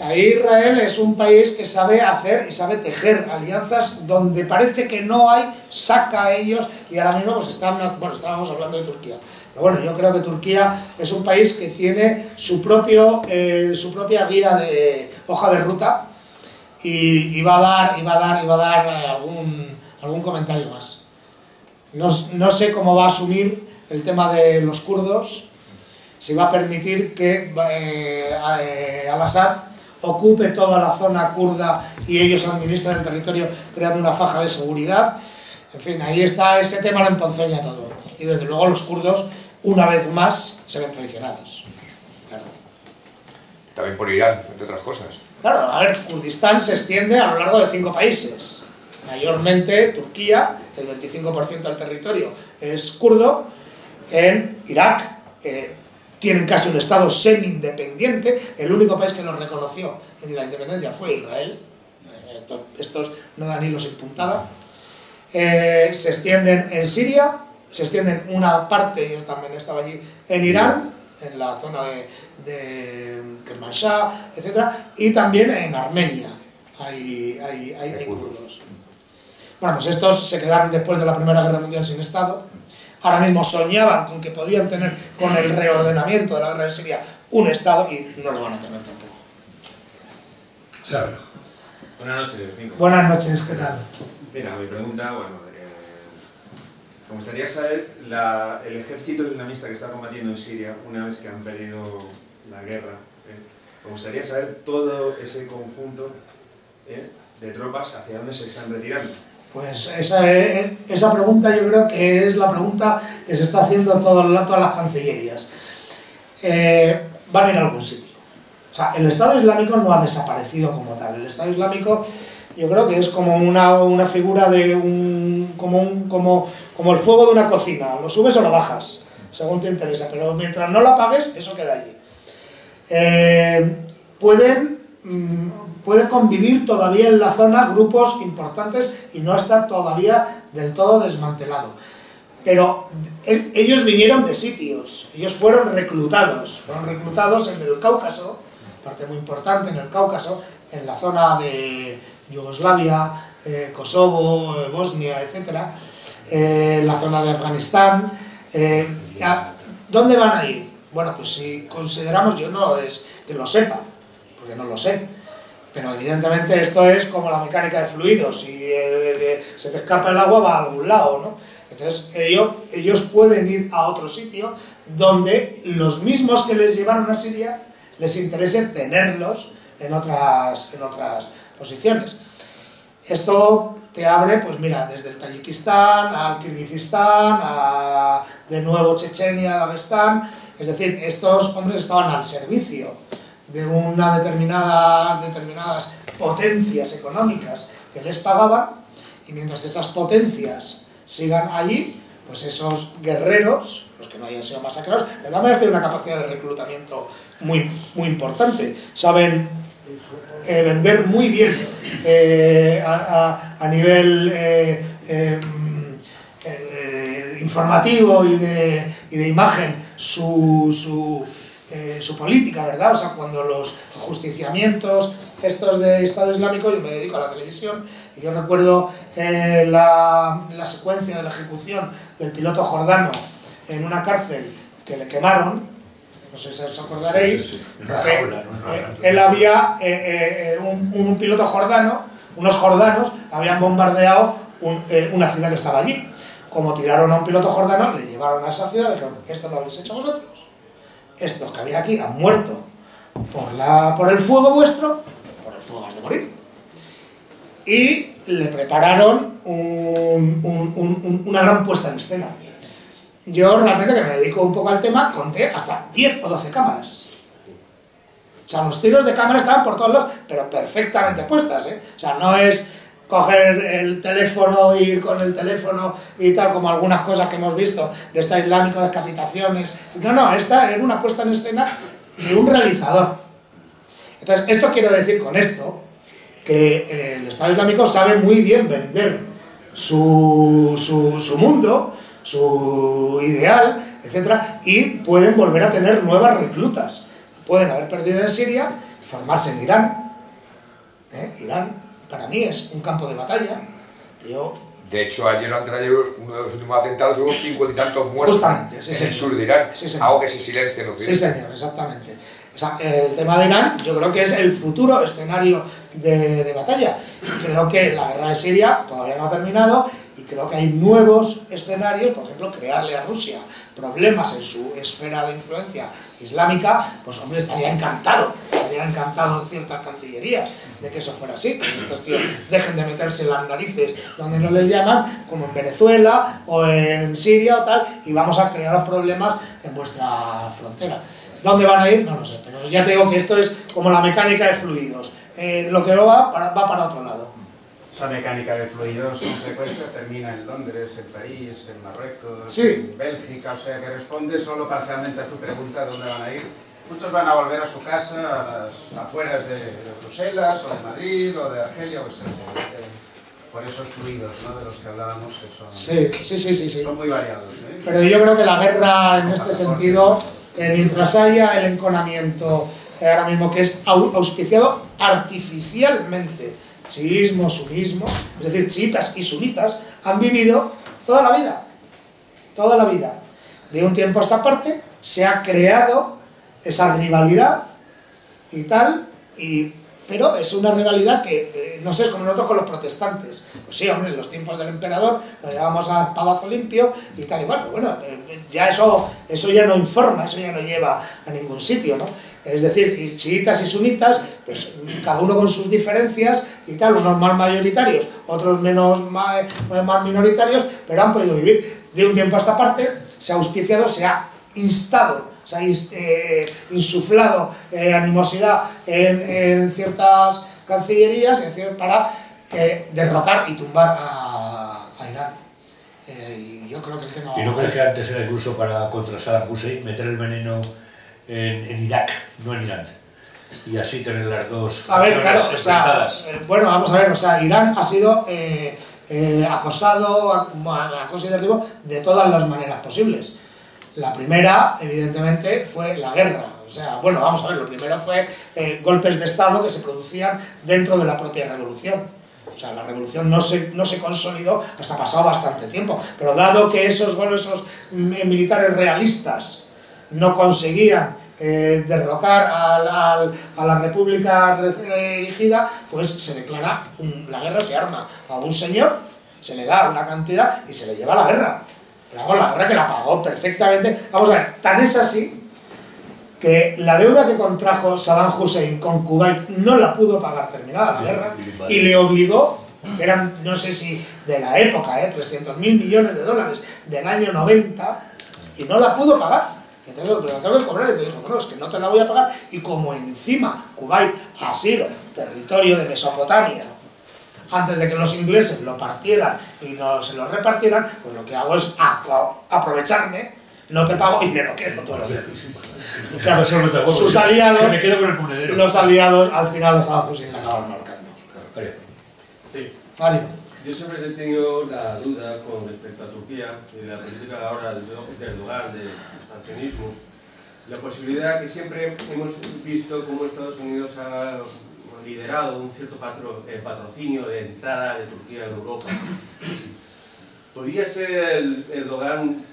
Ahí Israel es un país que sabe hacer y sabe tejer alianzas donde parece que no hay, saca a ellos y ahora mismo pues están, bueno, estábamos hablando de Turquía. Pero bueno, yo creo que Turquía es un país que tiene su, propio, eh, su propia guía de hoja de ruta y, va a dar, va a dar, va a dar eh, algún, algún comentario más. No, no sé cómo va a asumir el tema de los kurdos, si va a permitir que eh, Al-Assad ocupe toda la zona kurda y ellos administran el territorio creando una faja de seguridad. En fin, ahí está ese tema, lo emponzoña todo. Y desde luego los kurdos, una vez más, se ven traicionados. También por Irán, entre otras cosas. Claro, a ver, Kurdistán se extiende a lo largo de cinco países. Mayormente Turquía, el 25% del territorio es kurdo, en Irak, tienen casi un Estado semi-independiente, el único país que los reconoció en la independencia fue Israel, eh, estos, no dan hilos sin puntada, eh, se extienden en Siria, se extienden una parte, yo también estaba allí, en Irán, en la zona de, de Kermanshah, etc., y también en Armenia hay, hay, hay kurdos. Bueno, pues estos se quedaron después de la Primera Guerra Mundial sin Estado, ahora mismo soñaban con que podían tener con el reordenamiento de la guerra de Siria un Estado y no lo van a tener tampoco. Buenas noches, Buenas noches, ¿qué tal? Mira, mi pregunta, bueno, me gustaría saber el ejército islamista que está combatiendo en Siria una vez que han perdido la guerra. Eh, me gustaría saber todo ese conjunto eh, de tropas hacia dónde se están retirando. Pues esa, esa pregunta yo creo que es la pregunta que se está haciendo todas las cancillerías. Eh, van a ir a algún sitio. O sea, el Estado Islámico no ha desaparecido como tal. El Estado Islámico yo creo que es como una, una figura de un como, un, como, como el fuego de una cocina. Lo subes o lo bajas, según te interesa. Pero mientras no lo apagues, eso queda allí. Eh, pueden... Mm, puede convivir todavía en la zona grupos importantes y no está todavía del todo desmantelado. Pero ellos vinieron de sitios, ellos fueron reclutados, fueron reclutados en el Cáucaso, parte muy importante en el Cáucaso, en la zona de Yugoslavia, eh, Kosovo, eh, Bosnia, etc., eh, la zona de Afganistán. ¿Dónde van a ir? Bueno, pues si consideramos, yo no es que lo sepa, porque no lo sé, pero evidentemente esto es como la mecánica de fluidos, si se te escapa el agua va a algún lado, ¿no? Entonces ellos, ellos pueden ir a otro sitio donde los mismos que les llevaron a Siria les interese tenerlos en otras, en otras posiciones. Esto te abre, pues mira, desde el Tayikistán al Kirguistán, a de nuevo Chechenia, Dagestán, es decir, estos hombres estaban al servicio de una determinada, determinadas potencias económicas que les pagaban y mientras esas potencias sigan allí, pues esos guerreros, los que no hayan sido masacrados, todas maneras tienen una capacidad de reclutamiento muy, muy importante. Saben eh, vender muy bien eh, a, a- a nivel eh, eh, informativo y de, y de imagen su, su, su política, ¿verdad? O sea, cuando los justiciamientos estos de Estado Islámico, yo me dedico a la televisión, y yo recuerdo la, la secuencia de la ejecución del piloto jordano en una cárcel que le quemaron, no sé si os acordaréis, Sí, eh, jaula. él había, eh, eh, eh, un, un piloto jordano, unos jordanos, habían bombardeado un- eh, una ciudad que estaba allí. Como tiraron a un piloto jordano, le llevaron a esa ciudad y le dijeron, esto lo habéis hecho vosotros. Estos que había aquí han muerto por, la, por el fuego vuestro, por el fuego has de morir. Y le prepararon un- un- un- un- una gran puesta en escena. Yo realmente que me dedico un poco al tema, conté hasta 10 o 12 cámaras. O sea, los tiros de cámara estaban por todos lados, pero perfectamente puestas, ¿eh? O sea, no es coger el teléfono, ir con el teléfono y tal, como algunas cosas que hemos visto de esta islámico, decapitaciones. No, no, esta era una puesta en escena de un realizador. Entonces, esto quiero decir con esto, que eh, el Estado Islámico sabe muy bien vender su, su, su mundo, su ideal, etcétera, y pueden volver a tener nuevas reclutas. Pueden haber perdido en Siria y formarse en Irán. ¿Eh? Irán, para mí, es un campo de batalla. Yo, De hecho, ayer antes de ayer, uno de los últimos atentados, hubo cincuenta y tantos muertos Justamente, sí, en señor. el sur de Irán. Sí. Algo que se silencia en sí, Occidente. señor, exactamente. O sea, el tema de Irán, yo creo que es el futuro escenario de, de batalla. Creo que la guerra de Siria todavía no ha terminado creo que hay nuevos escenarios, por ejemplo, crearle a Rusia problemas en su esfera de influencia islámica, pues hombre, estaría encantado, estaría encantado ciertas cancillerías de que eso fuera así, que estos tíos dejen de meterse las narices donde no les llaman, como en Venezuela o en Siria o tal, y vamos a crear problemas en vuestra frontera. ¿Dónde van a ir? No lo sé, pero ya te digo que esto es como la mecánica de fluidos. Eh, lo que no va va para otro lado. Esa mecánica de fluidos con frecuencia termina en Londres, en París, en Marruecos, Sí. en Bélgica, o sea que responde solo parcialmente a tu pregunta de dónde van a ir. Muchos van a volver a su casa, a las afueras de, de Bruselas, o de Madrid, o de Argelia, eh, por esos fluidos ¿no? de los que hablábamos, que son, Sí, sí, sí, sí. sí. son muy variados. ¿eh? Pero yo creo que la guerra en este sentido, eh, mientras haya el enconamiento eh, ahora mismo que es au- auspiciado artificialmente, chiismo, sunismo, es decir, chiitas y sunitas, han vivido toda la vida, toda la vida. De un tiempo a esta parte se ha creado esa rivalidad y tal, y, pero es una rivalidad que, eh, no sé, es como nosotros con los protestantes. Pues sí, hombre, en los tiempos del emperador lo llevamos a espadazo limpio y tal, igual, pues bueno, eh, ya eso, eso ya no informa, eso ya no lleva a ningún sitio, ¿no? Es decir, y chiitas y sunitas, pues cada uno con sus diferencias y tal, unos más mayoritarios, otros menos ma- eh, más minoritarios, pero han podido vivir. De un tiempo a esta parte se ha auspiciado, se ha instado, se ha eh, insuflado eh, animosidad en, en ciertas cancillerías para eh, derrocar y tumbar a, a Irán. Eh, y yo creo que el tema... ¿Y no crees que antes era incluso para contra Saddam Hussein meter el veneno en, en Irak, no en Irán? Y así tener las dos A ver, claro, o sea, eh, bueno, vamos a ver, o sea, Irán ha sido eh, eh, acosado, acoso y derribo de todas las maneras posibles. La primera, evidentemente, fue la guerra. O sea, bueno, vamos a ver, lo primero fue eh, golpes de Estado que se producían dentro de la propia revolución. O sea, la revolución no se, no se consolidó hasta pasado bastante tiempo. Pero dado que esos, bueno, esos mm, militares realistas no conseguían eh, derrocar al- al- a la república recién erigida, pues se declara un- la guerra, se arma a un señor, se le da una cantidad y se le lleva a la guerra. Pero vamos, la guerra que la pagó perfectamente. Vamos a ver, tan es así que la deuda que contrajo Saddam Hussein con Kuwait no la pudo pagar terminada la guerra y le obligó, eran no sé si de la época, ¿eh? 300 mil millones de dólares del año 90 y no la pudo pagar. Entonces, pero la tengo que cobrar y te dijo, bueno, es que no te la voy a pagar. Y como encima Kuwait ha sido territorio de Mesopotamia antes de que los ingleses lo partieran y no se lo repartieran, pues lo que hago es a- aprovecharme, no te pago y me lo quedo todo el día. Y claro, Eso no te hago, sus que- aliados, que me quedo con el monedero. los aliados al final los Saddam Hussein le acaban marcando. Sí, Mario. yo siempre he tenido la duda con respecto a Turquía y la política ahora del lugar del expansionismo. La posibilidad que siempre hemos visto cómo Estados Unidos ha liderado un cierto patro- eh, patrocinio de entrada de Turquía en Europa. ¿Podría ser el Erdogan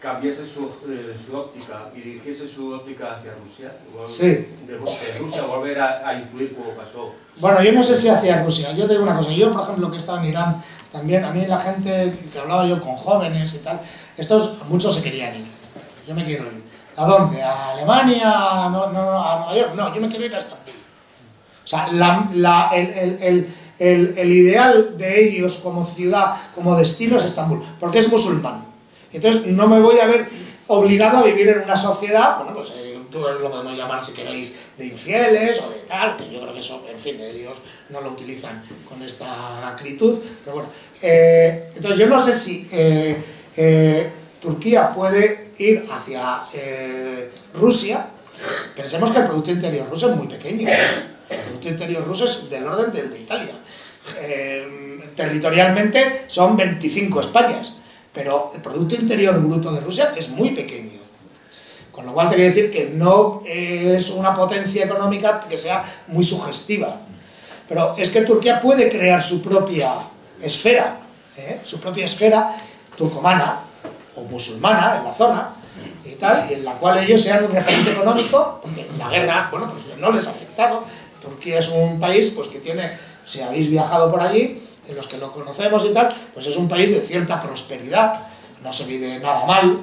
cambiase su, eh, su óptica y dirigiese su óptica hacia Rusia? Sí. De, de Rusia volver a, a influir como pasó. Bueno, yo no sé si hacia Rusia. Yo te digo una cosa. Yo, por ejemplo, que he estado en Irán, también a mí la gente que hablaba yo con jóvenes y tal, estos muchos se querían ir. Yo me quiero ir. ¿A dónde? ¿A Alemania? ¿A, no, no, a Nueva York? No, yo me quiero ir a Estambul. O sea, la- el, el- el- el- ideal de ellos como ciudad, como destino es Estambul, porque es musulmán. Entonces no me voy a ver obligado a vivir en una sociedad, bueno, pues eh, tú lo podemos llamar si queréis de infieles o de tal, que yo creo que eso, en fin, ellos no lo utilizan con esta acritud, pero bueno. eh, entonces yo no sé si eh, eh, Turquía puede ir hacia eh, Rusia, pensemos que el Producto Interior ruso es muy pequeño, el Producto Interior ruso es del orden del de Italia. Eh, territorialmente son 25 Españas, pero el Producto Interior Bruto de Rusia es muy pequeño. Con lo cual te quiero decir que no es una potencia económica que sea muy sugestiva. Pero es que Turquía puede crear su propia esfera, ¿eh? su propia esfera turcomana o musulmana en la zona y tal, y en la cual ellos sean un referente económico, porque la guerra, bueno, pues no les ha afectado. Turquía es un país pues que tiene, si habéis viajado por allí, en los que lo conocemos y tal, pues es un país de cierta prosperidad, no se vive nada mal.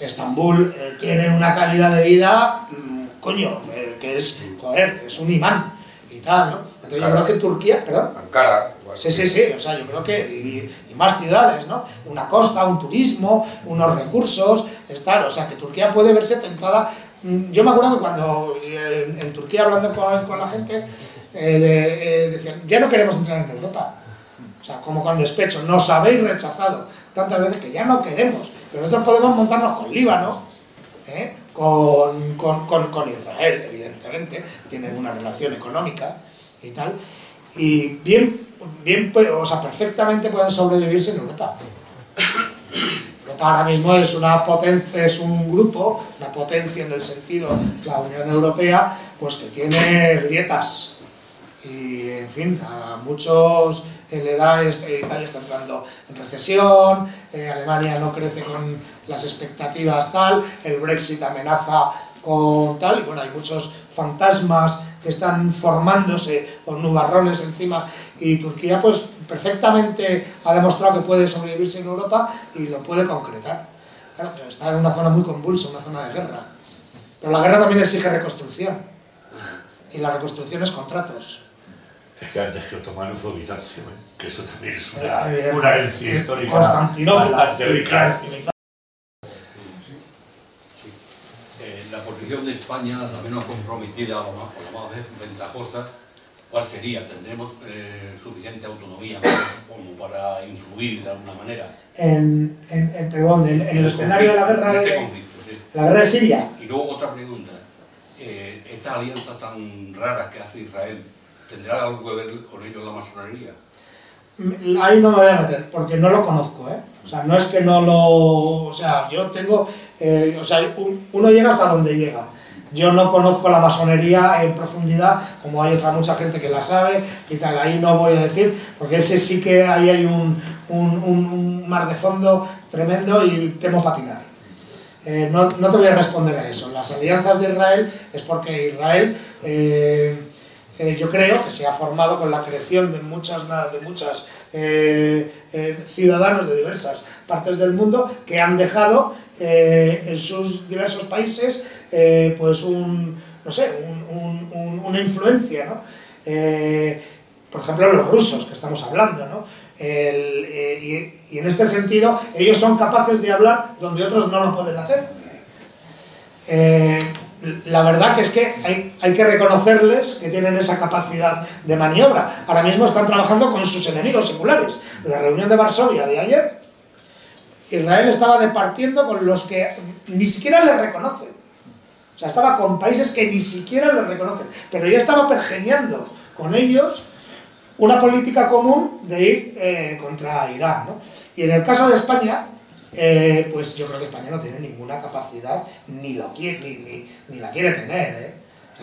Estambul eh, tiene una calidad de vida, mm, coño, eh, que es, joder, es un imán y tal, ¿no? Entonces yo creo que Turquía, perdón. Ankara, igual. Sí, sí, sí, o sea, yo creo que, y, más ciudades, ¿no? Una costa, un turismo, unos recursos, estar, o sea, que Turquía puede verse tentada. Mm, Yo me acuerdo que cuando eh, en, Turquía, hablando con, con la gente, eh, eh, decían, ya no queremos entrar en Europa. O sea, como con despecho, nos habéis rechazado tantas veces que ya no queremos. Pero nosotros podemos montarnos con Líbano, con, con, con, con Israel, evidentemente, tienen una relación económica y tal, y bien, bien pues, o sea, perfectamente pueden sobrevivirse en Europa. Europa ahora mismo es una potencia, es un grupo, una potencia en el sentido la Unión Europea, pues que tiene grietas. Y en fin, a muchos en la edad eh, Italia está entrando en recesión, eh, Alemania no crece con las expectativas tal, el Brexit amenaza con tal, y bueno, hay muchos fantasmas que están formándose con nubarrones encima y Turquía pues perfectamente ha demostrado que puede sobrevivirse en Europa y lo puede concretar. Claro, pero está en una zona muy convulsa, una zona de guerra. Pero la guerra también exige reconstrucción. Y la reconstrucción es contratos. Es que antes que otomano fue Bizancio, ¿eh? que eso también es Eh, una, evidente- una herencia histórica Constantinopla, bastante rica. Eh, la posición de España, la menos comprometida o, más, o la más ventajosa, ¿cuál sería? ¿Tendremos eh, suficiente autonomía (coughs) como para influir de alguna manera? En, en- en- perdón, en, en el escenario de la guerra En este de, conflicto, sí. la guerra de Siria, Y luego otra pregunta. Eh, esta alianza tan rara que hace Israel, ¿tendrá algo que ver con ello la masonería? Mm, Ahí no me voy a meter, porque no lo conozco, ¿eh? O sea, no es que no lo... O sea, yo tengo... eh, o sea, un- uno llega hasta donde llega. Yo no conozco la masonería en profundidad, como hay otra mucha gente que la sabe y tal. Ahí no voy a decir, porque ese sí que ahí hay un, un- un- mar de fondo tremendo y temo patinar. Eh, no, no te voy a responder a eso. Las alianzas de Israel es porque Israel, eh, eh, yo creo que se ha formado con la creación de muchas, de muchas ciudadanos de diversas partes del mundo que han dejado en sus diversos países eh, pues un, no sé, un- un- un- una influencia, ¿no? Eh, por ejemplo, los rusos que estamos hablando, ¿no? El, eh, y, en este sentido, ellos son capaces de hablar donde otros no lo pueden hacer. La verdad que es que hay, hay que reconocerles que tienen esa capacidad de maniobra. Ahora mismo están trabajando con sus enemigos seculares. En la reunión de Varsovia de ayer, Israel estaba departiendo con los que ni siquiera le reconocen. O sea, estaba con países que ni siquiera le reconocen. Pero ya estaba pergeñando con ellos una política común de ir eh, contra Irán. ¿no? Y en el caso de España, eh, pues yo creo que España no tiene ninguna capacidad, ni, lo quiere, ni, ni, ni la quiere tener. ¿eh?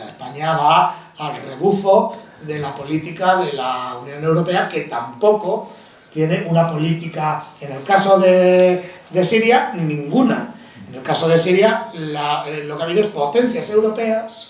España va al rebufo de la política de la Unión Europea, que tampoco tiene una política, en el caso de, de Siria, ninguna. En el caso de Siria, la, eh, lo que ha habido es potencias europeas,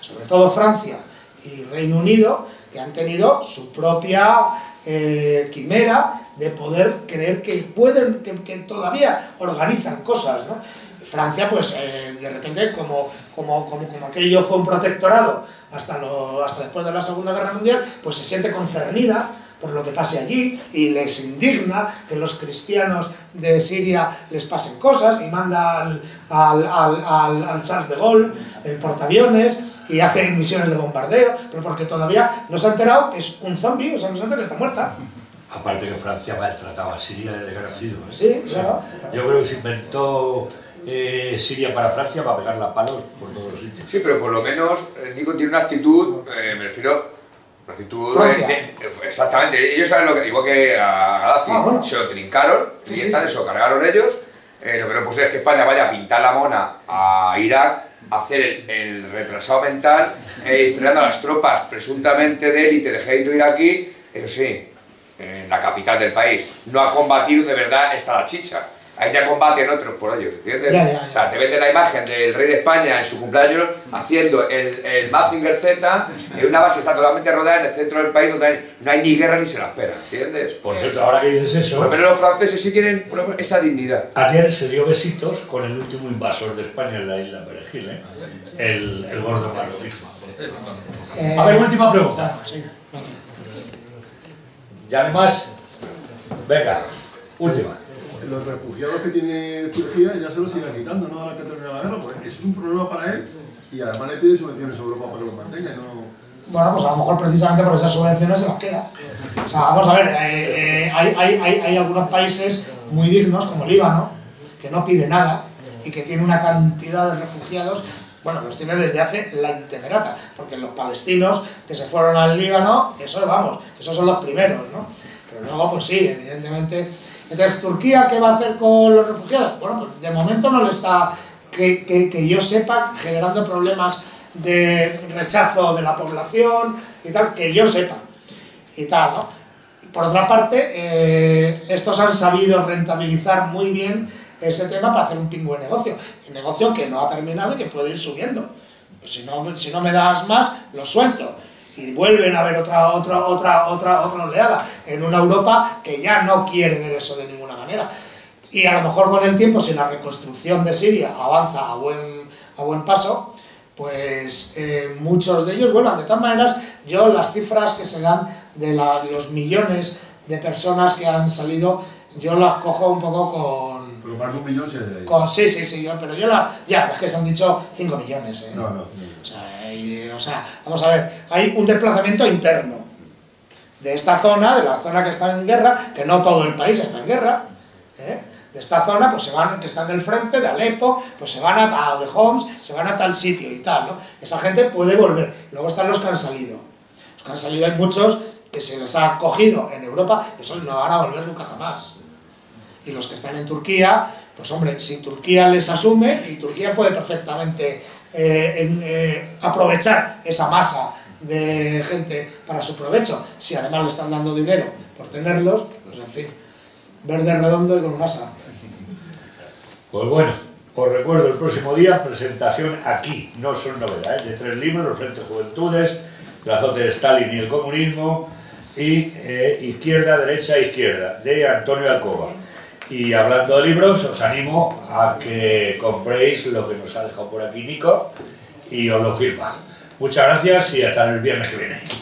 sobre todo Francia y Reino Unido, que han tenido su propia eh, quimera de poder creer que pueden, que, que todavía organizan cosas, ¿no? Francia, pues eh, de repente, como, como, como, como aquello fue un protectorado hasta, lo, hasta después de la Segunda Guerra Mundial, pues se siente concernida por lo que pase allí y les indigna que los cristianos de Siria les pasen cosas y manda al, al, al, al, al Charles de Gaulle en portaaviones y hace misiones de bombardeo, pero porque todavía no se ha enterado que es un zombie, o sea, no se ha enterado que está muerta. Aparte que Francia maltrataba a Siria desde que era nacido. ¿eh? Sí, claro. Yo creo que se inventó eh, Siria para Francia para pegar la palos por todos los sitios. Sí, pero por lo menos eh, Nico tiene una actitud, eh, me refiero, una actitud Francia. de- de- exactamente, ellos saben lo que, igual que a Gaddafi, Ah, bueno. se lo trincaron, Sí, y sí, están, sí. se lo cargaron ellos, eh, lo que no puede es que España vaya a pintar la mona a Irak, a hacer el, el retrasado mental, eh, entrenando a las tropas presuntamente de élite de ejército iraquí, eso sí, en la capital del país, no a combatir de verdad está la chicha. Ahí ya combaten otros por ellos, ¿entiendes? Ya, ya, ya. O sea, te venden la imagen del rey de España en su cumpleaños haciendo el, el Mazinger Z en una base que está totalmente rodada en el centro del país donde hay- no hay ni guerra ni se la espera, ¿entiendes? Por cierto, ahora que dices Por lo eso, menos los franceses sí tienen esa dignidad. ayer se dio besitos con el último invasor de España en la isla Perejil, ¿eh? el, el gordo marroquí. Eh, A ver, última pregunta. ¿Ya no hay más? Venga, última. Los refugiados que tiene Turquía ya se los irá quitando, ¿no? Ahora que termina la guerra, pues es un problema para él y además le pide subvenciones a Europa para que los mantenga no... Bueno, pues a lo mejor precisamente por esas subvenciones se las queda. O sea, vamos a ver, eh, eh, hay, hay, hay, hay algunos países muy dignos, como Líbano, que no pide nada y que tiene una cantidad de refugiados, bueno, los tiene desde hace la intemerata, porque los palestinos que se fueron al Líbano, eso vamos, esos son los primeros, ¿no? Pero luego, pues sí, evidentemente. Entonces, ¿Turquía qué va a hacer con los refugiados? Bueno, pues de momento no le está, que, que, que yo sepa, generando problemas de rechazo de la población y tal, que yo sepa. Y tal, ¿no? Por otra parte, eh, estos han sabido rentabilizar muy bien ese tema para hacer un pingüe negocio. Un negocio que no ha terminado y que puede ir subiendo. Pues si, no, si no me das más, lo suelto. Y vuelven a haber otra, otra, otra, otra, otra oleada en una Europa que ya no quiere ver eso de ninguna manera. Y a lo mejor con el tiempo, si la reconstrucción de Siria avanza a buen, a buen paso, pues eh, muchos de ellos vuelvan. De todas maneras, yo las cifras que se dan de, la- de los millones de personas que han salido, yo las cojo un poco con... Pero más de un millón se... con sí, sí, sí, yo, pero yo la... Ya, es que se han dicho 5 millones. ¿eh? No, no, no. Y- o sea, vamos a ver, hay un desplazamiento interno de esta zona, de la zona que está en guerra, que no todo el país está en guerra, ¿eh? de esta zona, pues se van, que está en el frente, de Alepo, pues se van a, a de Homs, se van a tal sitio y tal, ¿no? Esa gente puede volver. Luego están los que han salido. Los que han salido hay muchos que se les ha cogido en Europa, esos no van a volver nunca jamás. Y los que están en Turquía, pues hombre, si Turquía les asume, y Turquía puede perfectamente eh, en- eh, aprovechar esa masa de gente para su provecho, si además le están dando dinero por tenerlos, pues en fin, verde redondo y con un asa. Pues bueno, os recuerdo el próximo día, presentación aquí, no son novedades, de tres libros, Los Frentes Juventudes, El azote de Stalin y el comunismo, y eh, Izquierda, Derecha, Izquierda, de Antonio Alcoba. Y hablando de libros, os animo a que compréis lo que nos ha dejado por aquí Nico y os lo firma. Muchas gracias y hasta el viernes que viene.